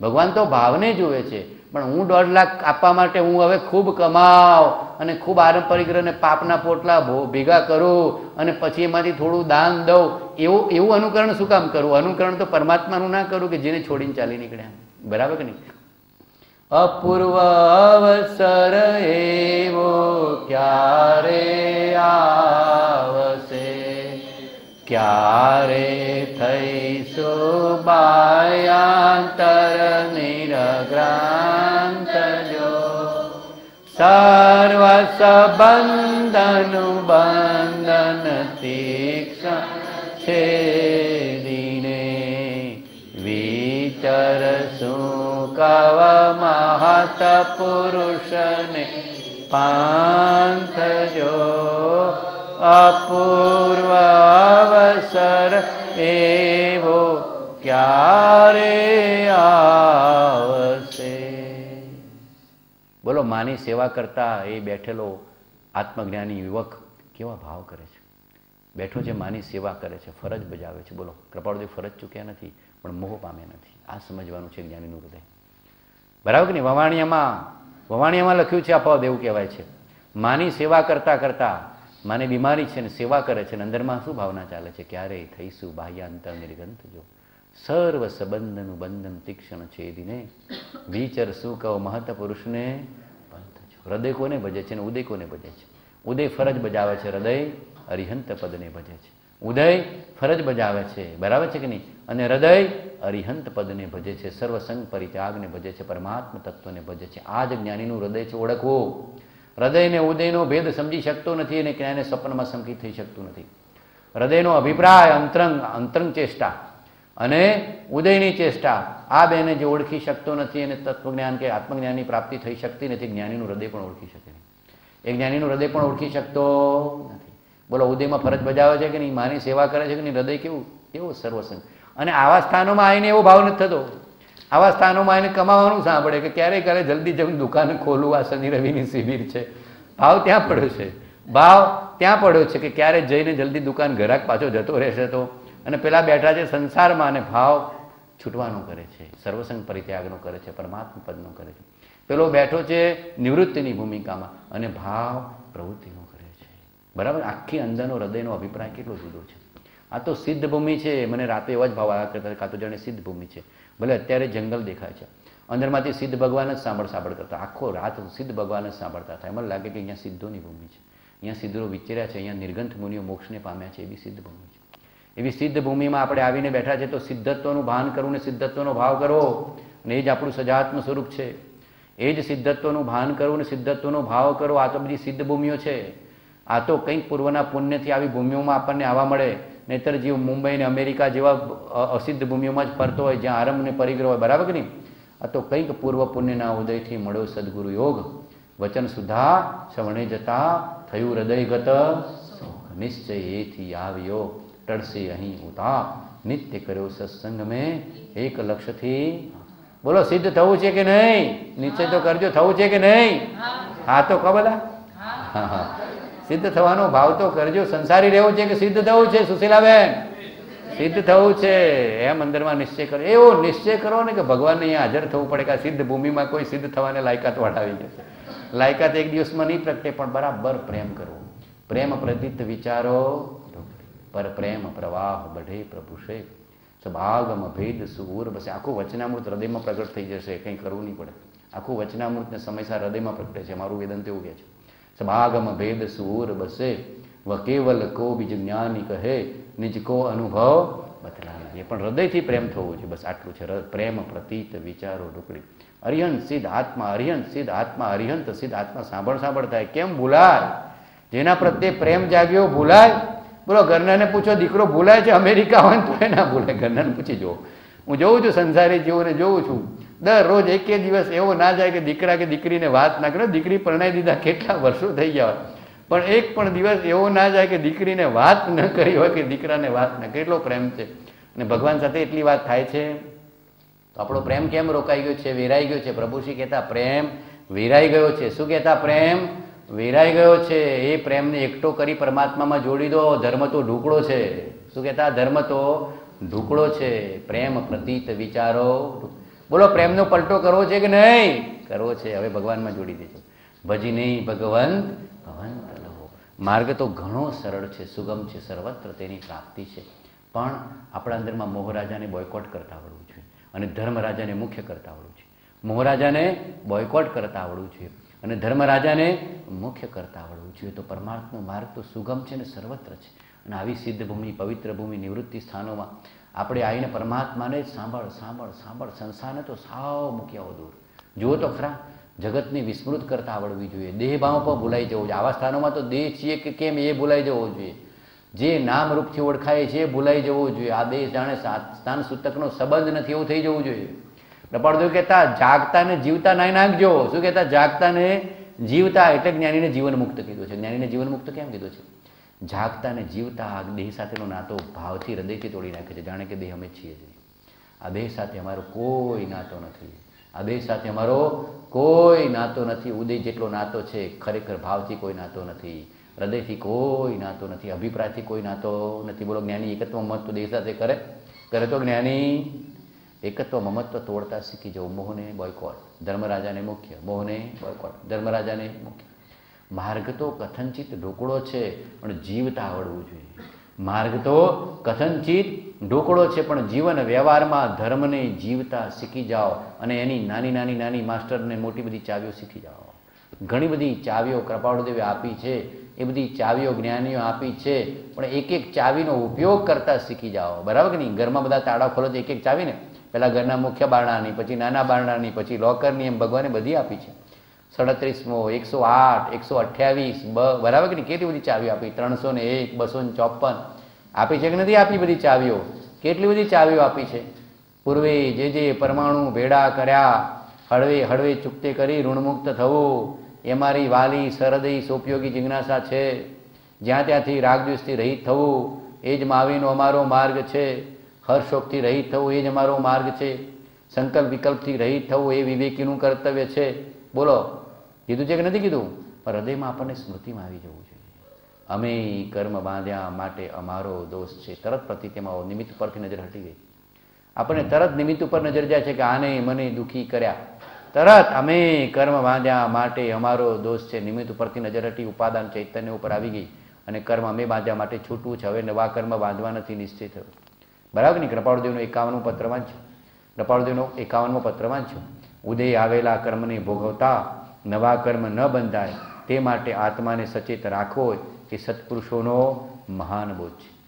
ભગવાન તો ભાવને જુએ છે. પણ હું દોઢ લાખ આપવા માટે હું હવે ખૂબ કમાવ અને ખૂબ આરંભ પરિગ્રહને પાપના પોટલા ભેગા કરું અને પછી એમાંથી થોડું દાન દઉં. એવું એવું અનુકરણ શું કામ કરવું અનુકરણ તો પરમાત્માનું ના કરું કે જેને છોડીને ચાલી નીકળ્યા. બરાબર કે નહીં? અપૂર્વ અવસર એવો ક્યારે આવશે ક્યારે થઈશું બાયાંતર નિરગ્રાંત જો સર્વ સંબંધનું બંધન તીક્ષણ છે દિને વિચર શું કવ મહત પુરુષને પાંથ જો અપૂર્વ અવસર એવો ક્યારે આવશે બોલો માની સેવા કરતા એ બેઠેલો આત્મજ્ઞાની યુવક કેવા ભાવ કરે છે બેઠો છે માની સેવા કરે છે ફરજ બજાવે છે બોલો કૃપાળુદેવ ફરજ ચૂક્યા નથી પણ મોહ પામ્યા નથી આ સમજવાનું છે જ્ઞાનીનું હૃદય બરાબર કે નહીં? વવાણિયામાં વવાણિયામાં લખ્યું છે, આ દેવું કહેવાય છે। માની સેવા કરતા કરતા માને બીમારી છે ને સેવા કરે છે ને અંદરમાં શું ભાવના ચાલે છે? ક્યારેય થઈશું બાહ્યાંતર નિર્ગંથ જો. સર્વ સંબંધનું બંધન તીક્ષણ છે દિને વિચર શું કહો મહત પુરુષને? પંથ છો હૃદય કોને ભજે છે ને ઉદય કોને ભજે છે? ઉદય ફરજ બજાવે છે, હૃદય અરિહંત પદને ભજે છે. ઉદય ફરજ બજાવે છે, બરાબર છે કે નહીં? અને હૃદય અરિહંત પદને ભજે છે, સર્વસંગ પરિત્યાગને ભજે છે, પરમાત્મ તત્વને ભજે છે. આ જ જ્ઞાનીનું હૃદય છે, ઓળખવું. હૃદયને ઉદયનો ભેદ સમજી શકતો નથી અને ક્યાંયને સ્વપ્નમાં સંકિત થઈ શકતું નથી. હૃદયનો અભિપ્રાય અંતરંગ અંતરંગ ચેષ્ટા અને ઉદયની ચેષ્ટા આ બેને જે ઓળખી શકતો નથી અને તત્વજ્ઞાન કે આત્મજ્ઞાનની પ્રાપ્તિ થઈ શકતી નથી, જ્ઞાનીનું હૃદય પણ ઓળખી શકે નહીં. એ જ્ઞાનીનું હૃદય પણ ઓળખી શકતો નથી. બોલો, ઉદયમાં ફરજ બજાવે છે કે નહીં? માની સેવા કરે છે કે નહીં? હૃદય કેવું? કેવું સર્વસંગ? અને આવા સ્થાનોમાં આવીને એવો ભાવ નથી થતો. આવા સ્થાનોમાં એને કમાવાનું સાંભળે કે ક્યારે ક્યારે જલ્દી જમીન દુકાન ખોલવું આ શનિ રવિની શિબિર છે. ભાવ ત્યાં પડ્યો છે. ભાવ ત્યાં પડ્યો છે કે ક્યારે જઈને જલ્દી દુકાન ઘરાક પાછો જતો રહેશે તો. અને પેલા બેઠા છે સંસારમાં અને ભાવ છૂટવાનો કરે છે. સર્વસંગ પરિત્યાગનો કરે છે, પરમાત્મા પદનો કરે છે. પેલો બેઠો છે નિવૃત્તિની ભૂમિકામાં અને ભાવ પ્રવૃત્તિનો કરે છે. બરાબર? આખી અંદરનો હૃદયનો અભિપ્રાય કેટલો જુદો છે. આ તો સિદ્ધ ભૂમિ છે. મને રાતે એવા જ ભાવ આવ્યા કરતા કાં તો જાણે સિદ્ધ ભૂમિ છે. ભલે અત્યારે જંગલ દેખાય છે. અંદરમાંથી સિદ્ધ ભગવાન જ સાંભળ સાંભળ કરતા. આખો રાત સિદ્ધ ભગવાન જ સાંભળતા હતા મને લાગે કે અહીંયા સિદ્ધોની ભૂમિ છે. અહીંયા સિદ્ધો વિચર્યા છે. અહીંયા નિર્ગંથ મુનિઓ મોક્ષને પામ્યા છે. એવી સિદ્ધ ભૂમિ છે. એવી સિદ્ધ ભૂમિમાં આપણે આવીને બેઠા છે તો સિદ્ધત્વનું ભાન કરવું ને સિદ્ધત્વનો ભાવ કરવો અને એ જ આપણું સજાત્મ સ્વરૂપ છે. એ જ સિદ્ધત્વનું ભાન કરવું ને સિદ્ધત્વનો ભાવ કરવો આ તો બધી સિદ્ધ ભૂમિઓ છે. આ તો કંઈક પૂર્વના પુણ્યથી આવી ભૂમિઓમાં આપણને આવવા મળે. નહીતર જીવ મુંબઈ ને અમેરિકા જેવા અસિદ્ધ ભૂમિઓમાં જ ફરતો હોય જ્યાં આરંભ ને પરિગ્રહ હોય બરાબર કે નહીં? આ તો કંઈક પૂર્વ પુણ્યના ઉદયથી મળ્યો સદગુરુ યોગ. વચન સુધા શ્રવણે જતા થયું હૃદયગત નિશ્ચય એથી આવ્યો ટળશે અહીં ઉતાપ નિત્ય કર્યો સત્સંગ મેં એક લક્ષથી બોલો સિદ્ધ થવું છે કે નહીં? નિશ્ચય તો કરજો થવું છે કે નહીં? હા. તો કહો બધા હા હા. સિદ્ધ થવાનો ભાવ તો કરજો. સંસારી રહેવું છે કે સિદ્ધ થવું છે, સુશીલાબેન? સિદ્ધ થવું છે. એમ અંદરમાં નિશ્ચય કરો. એવો નિશ્ચય કરો ને કે ભગવાનને અહીંયા હાજર થવું પડે કે આ સિદ્ધ ભૂમિમાં કોઈ સિદ્ધ થવાને લાયકાત વટાવી જશે. લાયકાત એક દિવસમાં નહીં પ્રગટે, પણ બરાબર પ્રેમ કરવો. પ્રેમ પ્રદિત વિચારો. પર પ્રેમ પ્રવાહ બઢે પ્રભુષે સભાગમ ભેદ સુર બસ આખું વચનામૃત હૃદયમાં પ્રગટ થઈ જશે. કંઈ કરવું નહીં પડે. આખું વચનામૃતને સમયસર હૃદયમાં પ્રગટે છે. મારું વેદન તેવું કહે છે. સભાગમ ભેદ સુર બસે વ કેવલ કો બીજ જ્ઞાની કહે નિજ કો અનુભવ બતલાવી પણ હૃદયથી પ્રેમ થવો છે બસ આટલું છે પ્રેમ પ્રતીત વિચારો ઢુકડી અરિહંત સિદ્ધ આત્મા અરિહંત સિદ્ધ આત્મા અરિહંત સિદ્ધ આત્મા સાંભળ સાંભળ થાય કેમ ભૂલાય જેના પ્રત્યે પ્રેમ જાગ્યો ભૂલાય બોલો ઘરનાને પૂછો દીકરો ભૂલાય છે અમેરિકા હોય તો એ ના ભૂલાય ઘરનાને પૂછી જુઓ હું જોઉં છું સંસારી જીવોને જોઉં છું દરરોજ એકે દિવસ એવો ના જાય કે દીકરા કે દીકરીને વાત ના કરે. દીકરી પરણાઈ દીધા કેટલા વર્ષો થઈ ગયા હોય. પણ એક પણ દિવસ એવો ના જાય કે દીકરીને વાત ન કરી હોય કે દીકરાને વાત ન કેટલો પ્રેમ છે. અને ભગવાન સાથે એટલી વાત થાય છે. તો આપણો પ્રેમ કેમ રોકાઈ ગયો છે? વેરાઈ ગયો છે. પ્રભુશ્રી કહેતા પ્રેમ વેરાઈ ગયો છે. શું કહેતા? પ્રેમ વેરાઈ ગયો છે. એ પ્રેમને એકઠો કરી પરમાત્મામાં જોડી દો. ધર્મ તો ઢુકડો છે. શું કહેતા? ધર્મ તો ઢુકડો છે. પ્રેમ પ્રતીત વિચારો. બોલો, પ્રેમનો પલટો કરવો છે કે નહીં? કરવો છે. હવે ભગવાનમાં જોડી દેજો. ભજી નહીં, ભગવંત, ભવંત લહો. માર્ગ તો ઘણો સરળ છે, સુગમ છે, સર્વત્ર તેની પ્રાપ્તિ છે. પણ આપણા અંદરમાં મોહરાજાને બોયકોટ કરતા આવડવું જોઈએ અને ધર્મરાજાને મુખ્ય કરતા આવડવું જોઈએ. મોહરાજાને બોયકોટ કરતા આવડવું જોઈએ અને ધર્મરાજાને મુખ્ય કરતા આવડવું જોઈએ. તો પરમાર્થનો માર્ગ તો સુગમ છે ને સર્વત્ર છે. અને આવી સિદ્ધ ભૂમિ પવિત્ર ભૂમિ, નિવૃત્તિ સ્થાનોમાં આપણે આવીને પરમાત્માને સાંભળ સાંભળ સાંભળ. સંસારને તો સાવ મૂક્યા દૂર. જુઓ તો ખરા, જગતની વિસ્મૃત કરતા આવડવી જોઈએ. દેહભાવ પણ ભૂલાઈ જવો જોઈએ. આવા સ્થાનોમાં તો દેહ છીએ કે કેમ એ ભૂલાઈ જવો જોઈએ. જે નામ રૂપથી ઓળખાય છે એ ભૂલાઈ જવો જોઈએ. આ દેહ જાણે સ્થાન સૂતકનો સંબંધ નથી, એવું થઈ જવું જોઈએ. ડપાડો કહેતા જાગતા ને જીવતા નાઈ નાખજો શું કહેતા? જાગતા ને જીવતા એટલે જ્ઞાનીને જીવન મુક્ત કીધું છે. જ્ઞાનીને જીવન મુક્ત કેમ કીધું છે? જાગતા ને જીવતા આ દેહ સાથેનો નાતો ભાવથી હૃદયથી તોડી નાખે છે. જાણે કે દેહ અમે છીએ જ આ દેહ સાથે અમારો કોઈ નાતો નથી. આ દેહ સાથે અમારો કોઈ નાતો નથી. ઉદય જેટલો નાતો છે, ખરેખર ભાવથી કોઈ નાતો નથી. હૃદયથી કોઈ નાતો નથી. અભિપ્રાયથી કોઈ નાતો નથી. બોલો, જ્ઞાની એકત્વ મત તો દેહ સાથે કરે? કરે તો જ્ઞાની એકત્વ મમત્વ તોડતા શીખી જવું મોહને બોયકોટ ધર્મરાજાને મુખ્ય મોહને બોયકોટ ધર્મરાજાને મુખ્ય માર્ગ તો કથનચિત ઢોકળો છે, પણ જીવતા આવડવું જોઈએ. માર્ગ તો કથનચિત ઢોકળો છે, પણ જીવન વ્યવહારમાં ધર્મને જીવતા શીખી જાઓ અને એની નાની નાની નાની માસ્ટરને મોટી બધી ચાવીઓ શીખી જાઓ. ઘણી બધી ચાવીઓ કૃપાળુદેવે આપી છે, એ બધી ચાવીઓ જ્ઞાનીઓ આપી છે, પણ એક એક ચાવીનો ઉપયોગ કરતા શીખી જાઓ. બરાબર કે નહીં? ઘરમાં બધા તાળા ખોલો તો એક એક ચાવીને. પહેલાં ઘરના મુખ્ય બારણાની, પછી નાના બારણાની, પછી લોકરની, એમ ભગવાને બધી આપી છે. સડત્રીસમો, એકસો આઠ, એકસો અઠ્યાવીસ બરાબર કે નહીં? કેટલી બધી ચાવીઓ આપી? ત્રણસો ને એક, બસો ને ચોપન. આપી છે કે નથી આપી બધી ચાવીઓ? કેટલી બધી ચાવીઓ આપી છે? પૂર્વે જે જે પરમાણુ ભેડા કર્યા, હળવે હળવે ચૂકતે કરી ઋણમુક્ત થવું, એ મારી વાલી સરદઈ સોપયોગી જિજ્ઞાસા છે. જ્યાં ત્યાંથી રાગદ્વેષથી રહિત થવું, એ જ માવીનો અમારો માર્ગ છે. હર્ષોકથી રહિત થવું, એ જ અમારો માર્ગ છે. સંકલ્પ વિકલ્પથી રહિત થવું, એ વિવેકીનું કર્તવ્ય છે. બોલો કીધું છે કે નથી કીધું? પણ હૃદયમાં આપણને સ્મૃતિમાં આવી જવું જોઈએ. અમે કર્મ બાંધ્યા માટે અમારો દોષ છે. તરત પ્રતિ તેમાં નિમિત્ત પરથી નજર હટી ગઈ. આપણને તરત નિમિત્ત ઉપર નજર જાય છે કે આને મને દુઃખી કર્યા. તરત અમે કર્મ બાંધ્યા માટે અમારો દોષ છે. નિમિત્ત ઉપરથી નજર હટી ઉપાદાન ચૈતન્ય ઉપર આવી ગઈ અને કર્મ અમે બાંધ્યા માટે છૂટવું છે. હવે નવા કર્મ બાંધવા નથી નિશ્ચય થયો બરાબર ને કૃપાળુદેવનો એકાવનમો પત્ર વાંચ્યો? કૃપાળુદેવનો એકાવનમો પત્ર વાંચ્યો? ઉદય આવેલા કર્મને ભોગવતા નવા કર્મ ન બંધાય, તે માટે આત્માને સચેત રાખવો એ સત્પુરુષોનો મહાન બોધ છે.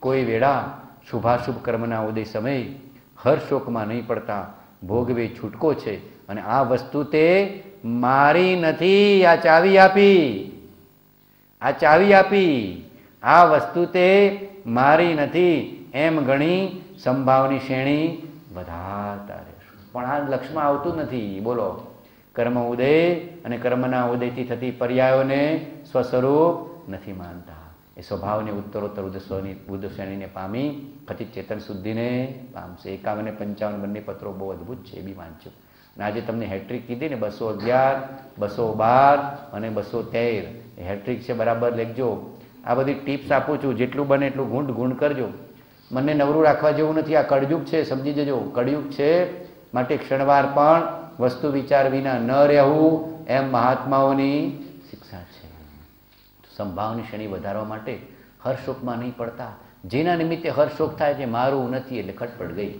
કોઈ વેળા શુભાશુભ કર્મના ઉદય સમયે હર્ષોકમાં નહીં પડતા ભોગવે છૂટકો છે અને આ વસ્તુ તે મારી નથી, આ ચાવી આપી. આ ચાવી આપી. આ વસ્તુ તે મારી નથી, એમ ગણી સંભાવની શ્રેણી વધારતા રહેશું. પણ આ લક્ષમાં આવતું નથી. બોલો. કર્મ ઉદય અને કર્મના ઉદયથી થતી પર્યાયોને સ્વસ્વરૂપ નથી માનતા. એ સ્વભાવને ઉત્તરોત્તર ઉદસ્વની શ્રેણીને પામી ખચિત ચેતન શુદ્ધિને પામશે. એકાવન અને પંચાવન બંને પત્રો બહુ અદ્ભુત છે, એ બી વાંચ્યું. અને આજે તમને હેટ્રિક કીધી ને બસો અગિયાર, બસો બાર અને બસો તેર. હેટ્રિક છે, બરાબર લેખજો. આ બધી ટિપ્સ આપું છું, જેટલું બને એટલું ગુંડ ગુંડ કરજો. મને નવરું રાખવા જેવું નથી, આ કળયુગ છે, સમજી જજો. કળયુગ છે, માટે ક્ષણવાર પણ વસ્તુ વિચાર વિના ન રહેવું એમ મહાત્માઓની શિક્ષા છે. સંભાવની શ્રેણી વધારવા માટે હર્ષોકમાં નહીં પડતા. જેના નિમિત્તે હર્ષોક થાય છે, મારું નથી એટલે ખટપટ ગઈ.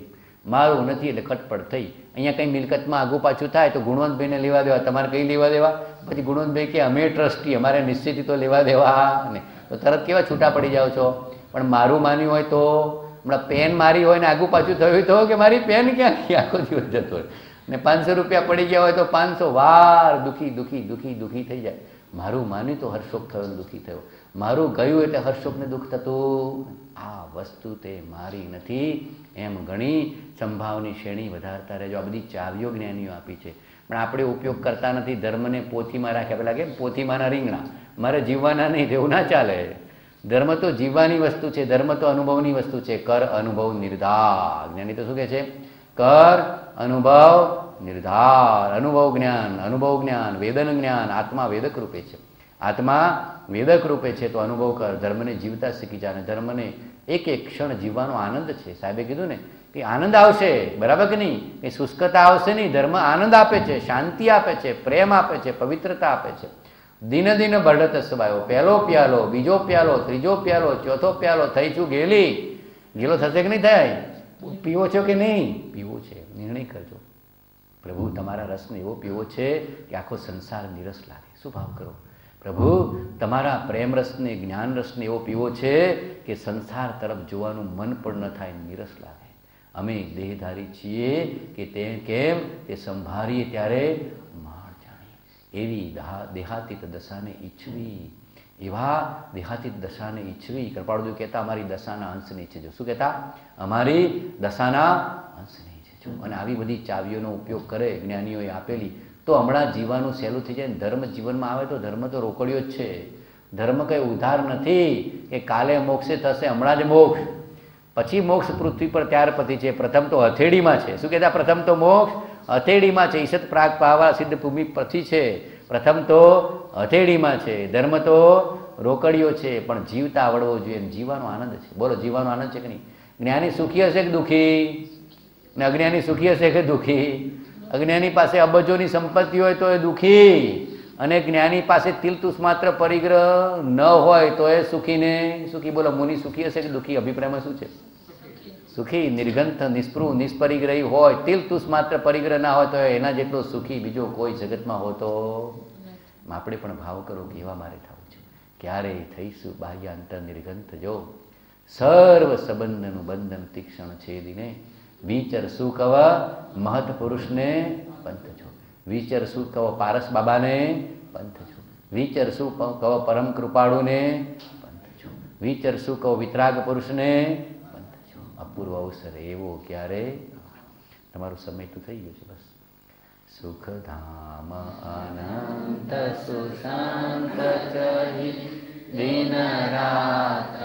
મારું નથી એટલે ખટપટ થઈ. અહીંયા કંઈ મિલકતમાં આગું પાછું થાય તો ગુણવંતભાઈને લેવા દેવા. તમારે કંઈ લેવા દેવા? પછી ગુણવંતભાઈ કે, અમે ટ્રસ્ટી, અમારે નિશ્ચિત તો લેવા દેવા. ને તો તરત કેવા છૂટા પડી જાઓ છો? પણ મારું માન્યું હોય તો, હમણાં પેન મારી હોય ને આગું પાછું થયું તો કે મારી પેન ક્યાં ગઈ આખો દિવસ જતો હોય. ને પાંચસો રૂપિયા પડી ગયા હોય તો પાંચસો વાર દુઃખી દુઃખી દુઃખી દુઃખી થઈ જાય. મારું માન્યું તો હર્ષોક થયો દુઃખી થયો. મારું ગયું એટલે હર્ષોકને દુઃખ થતું આ વસ્તુ તે મારી નથી. એમ ઘણી સંભાવની શ્રેણી વધારતા રહેજો. આ બધી ચાવીઓ જ્ઞાનીઓ આપી છે. પણ આપણે ઉપયોગ કરતા નથી. ધર્મને પોથીમાં રાખ્યા પેલા કેમ? પોથીમાંના રીંગણા. મારે જીવવાના નહીં તેવું ના ચાલે. ધર્મ તો જીવવાની વસ્તુ છે. ધર્મ તો અનુભવની વસ્તુ છે. કર અનુભવ નિર્ધાર જ્ઞાની તો શું કહે છે? કર અનુભવ નિર્ધાર અનુભવ જ્ઞાન અનુભવ જ્ઞાન વેદન જ્ઞાન આત્મા વેદક રૂપે છે આત્મા વેદક રૂપે છે તો અનુભવ કર ધર્મને જીવતા શીખી જા અને ધર્મને એક એક ક્ષણ જીવવાનો આનંદ છે। સાહેબે કીધું ને કે આનંદ આવશે, બરાબર કે નહીં? કે શુષ્કતા આવશે નહીં, ધર્મ આનંદ આપે છે, શાંતિ આપે છે, પ્રેમ આપે છે, પવિત્રતા આપે છે। દિન દિન બઢત સ્વાયો પહેલો પ્યાલો, બીજો પ્યાલો, ત્રીજો પ્યાલો, ચોથો પ્યાલો, થઈ છું ગેલી। ગેલો થશે કે નહીં થાય? પીવો છો કે નહીં? પીવો છે. નિર્ણય કરજો. પ્રભુ, તમારા રસને એવો પીવો છે કે આખો સંસાર નિરસ લાગે. શું ભાવ કરો? પ્રભુ, તમારા પ્રેમ રસને, જ્ઞાન રસને એવો પીવો છે કે સંસાર તરફ જોવાનું મન પણ ન થાય, નિરસ લાગે. અમે દેહધારી છીએ કે તે કેમ? તે સંભાળીએ ત્યારે માણ જાણીએ એવી દહા, દેહાતીત દશાને ઈચ્છવી એવા દેહાતી દશાને ઈચ્છવી કૃપાળુદેવ કહેતા અમારી દશાના અંશને ઈચ્છજો શું કહેતા અમારી દશાના અંશને ઈચ્છજો અને આવી બધી ચાવીઓનો ઉપયોગ કરે જ્ઞાનીઓએ આપેલી. તો હમણાં જીવાનું સહેલું થઈ જાય ને ધર્મ જીવનમાં આવે તો ધર્મ તો રોકડિયો જ છે. ધર્મ કંઈ ઉધાર નથી કે કાલે મોક્ષે થશે હમણાં જ મોક્ષ. પછી મોક્ષ પૃથ્વી પર ત્યાર પછી છે પ્રથમ તો હથેળીમાં છે. શું કહેતા? પ્રથમ તો મોક્ષ હથેળીમાં છે ઈશત પ્રાગ પાવા સિદ્ધ ભૂમિ પછી છે. પ્રથમ તો હથેળીમાં છે, ધર્મ તો રોકડીયો છે, પણ જીવતા આવડવો જોઈએ જીવવાનો આનંદ છે. બોલો, જીવવાનો આનંદ છે કે નહીં? જ્ઞાની સુખી હશે કે દુઃખી? ને અજ્ઞાની સુખી હશે કે દુઃખી? અજ્ઞાની પાસે અબજોની સંપત્તિ હોય તો એ દુઃખી. અને જ્ઞાની પાસે તિલતુસ માત્ર પરિગ્રહ ન હોય તો એ સુખીને, સુખી બોલો, મુનિ સુખી હશે કે દુઃખી? અભિપ્રાયમાં શું છે? સુખી નિર્ગંથ નિષ્પૃહ નિષ્પરિગ્રહી હોય તિલતુસ માત્ર પરિગ્રહ ના હોય તો એના જેટલો સુખી બીજો કોઈ જગતમાં હોતો આપણે પણ ભાવ કરો કે એવા મારે થવું છે. ક્યારે થઈશું બાહ્ય અંતર નિર્ગંથ જો સર્વ સંબંધનું બંધન તીક્ષણ છેદીને વિચર શું કવ મહત પુરુષને પંથ છો. વિચર શું કવ પારસ બાબાને પંથ છો. વિચર શું કવ પરમ કૃપાળુને પંથ છો. વિચર શું કહો વિતરાગ પુરુષને અપૂર્વ અવસર એવો ક્યારે તમારો સમય તો થઈ ગયો છે બસ સુખધામ અનંત સુશાંત ચહી દિન રાત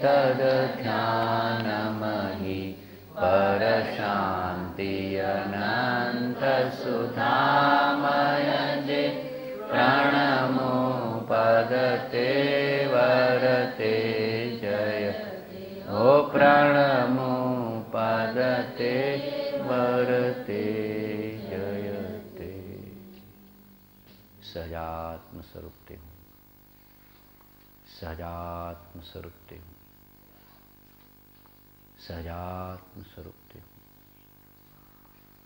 તદ ધ્યાનમહી પર શાંતિ અનંત સુધામય જે પ્રણમો પદતે ઓ પ્રણમો પદતે વરતે જયતે સજાત્મ સ્વરૂપ તે હું સજાત્મ સ્વરૂપ તે હું સજાત્મ સ્વરૂપ તે હું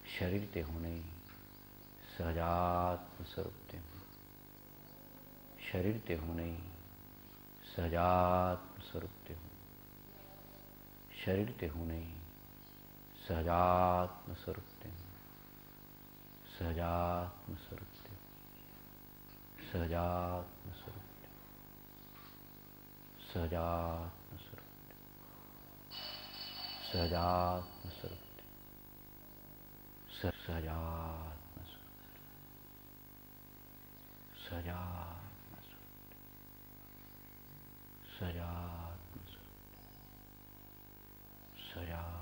શરીર તે હું નહીં સજાત્મ સ્વરૂપ તે હું શરીર તે હું નહીં સજાત્મ સ્વરૂપ તે હું શરીર તે હું નહીં સજાત્મ સ્વરૂપ તે હું સજાત્મ સ્વરૂપ તે સજાત્મ સ્વરૂપ તે સજાત્મ સ્વરૂપ તે સજાત્મ સ્વરૂપ તે સજાત્મ સ્વરૂપ સજાત્મ સજાત્મ સજાત્મ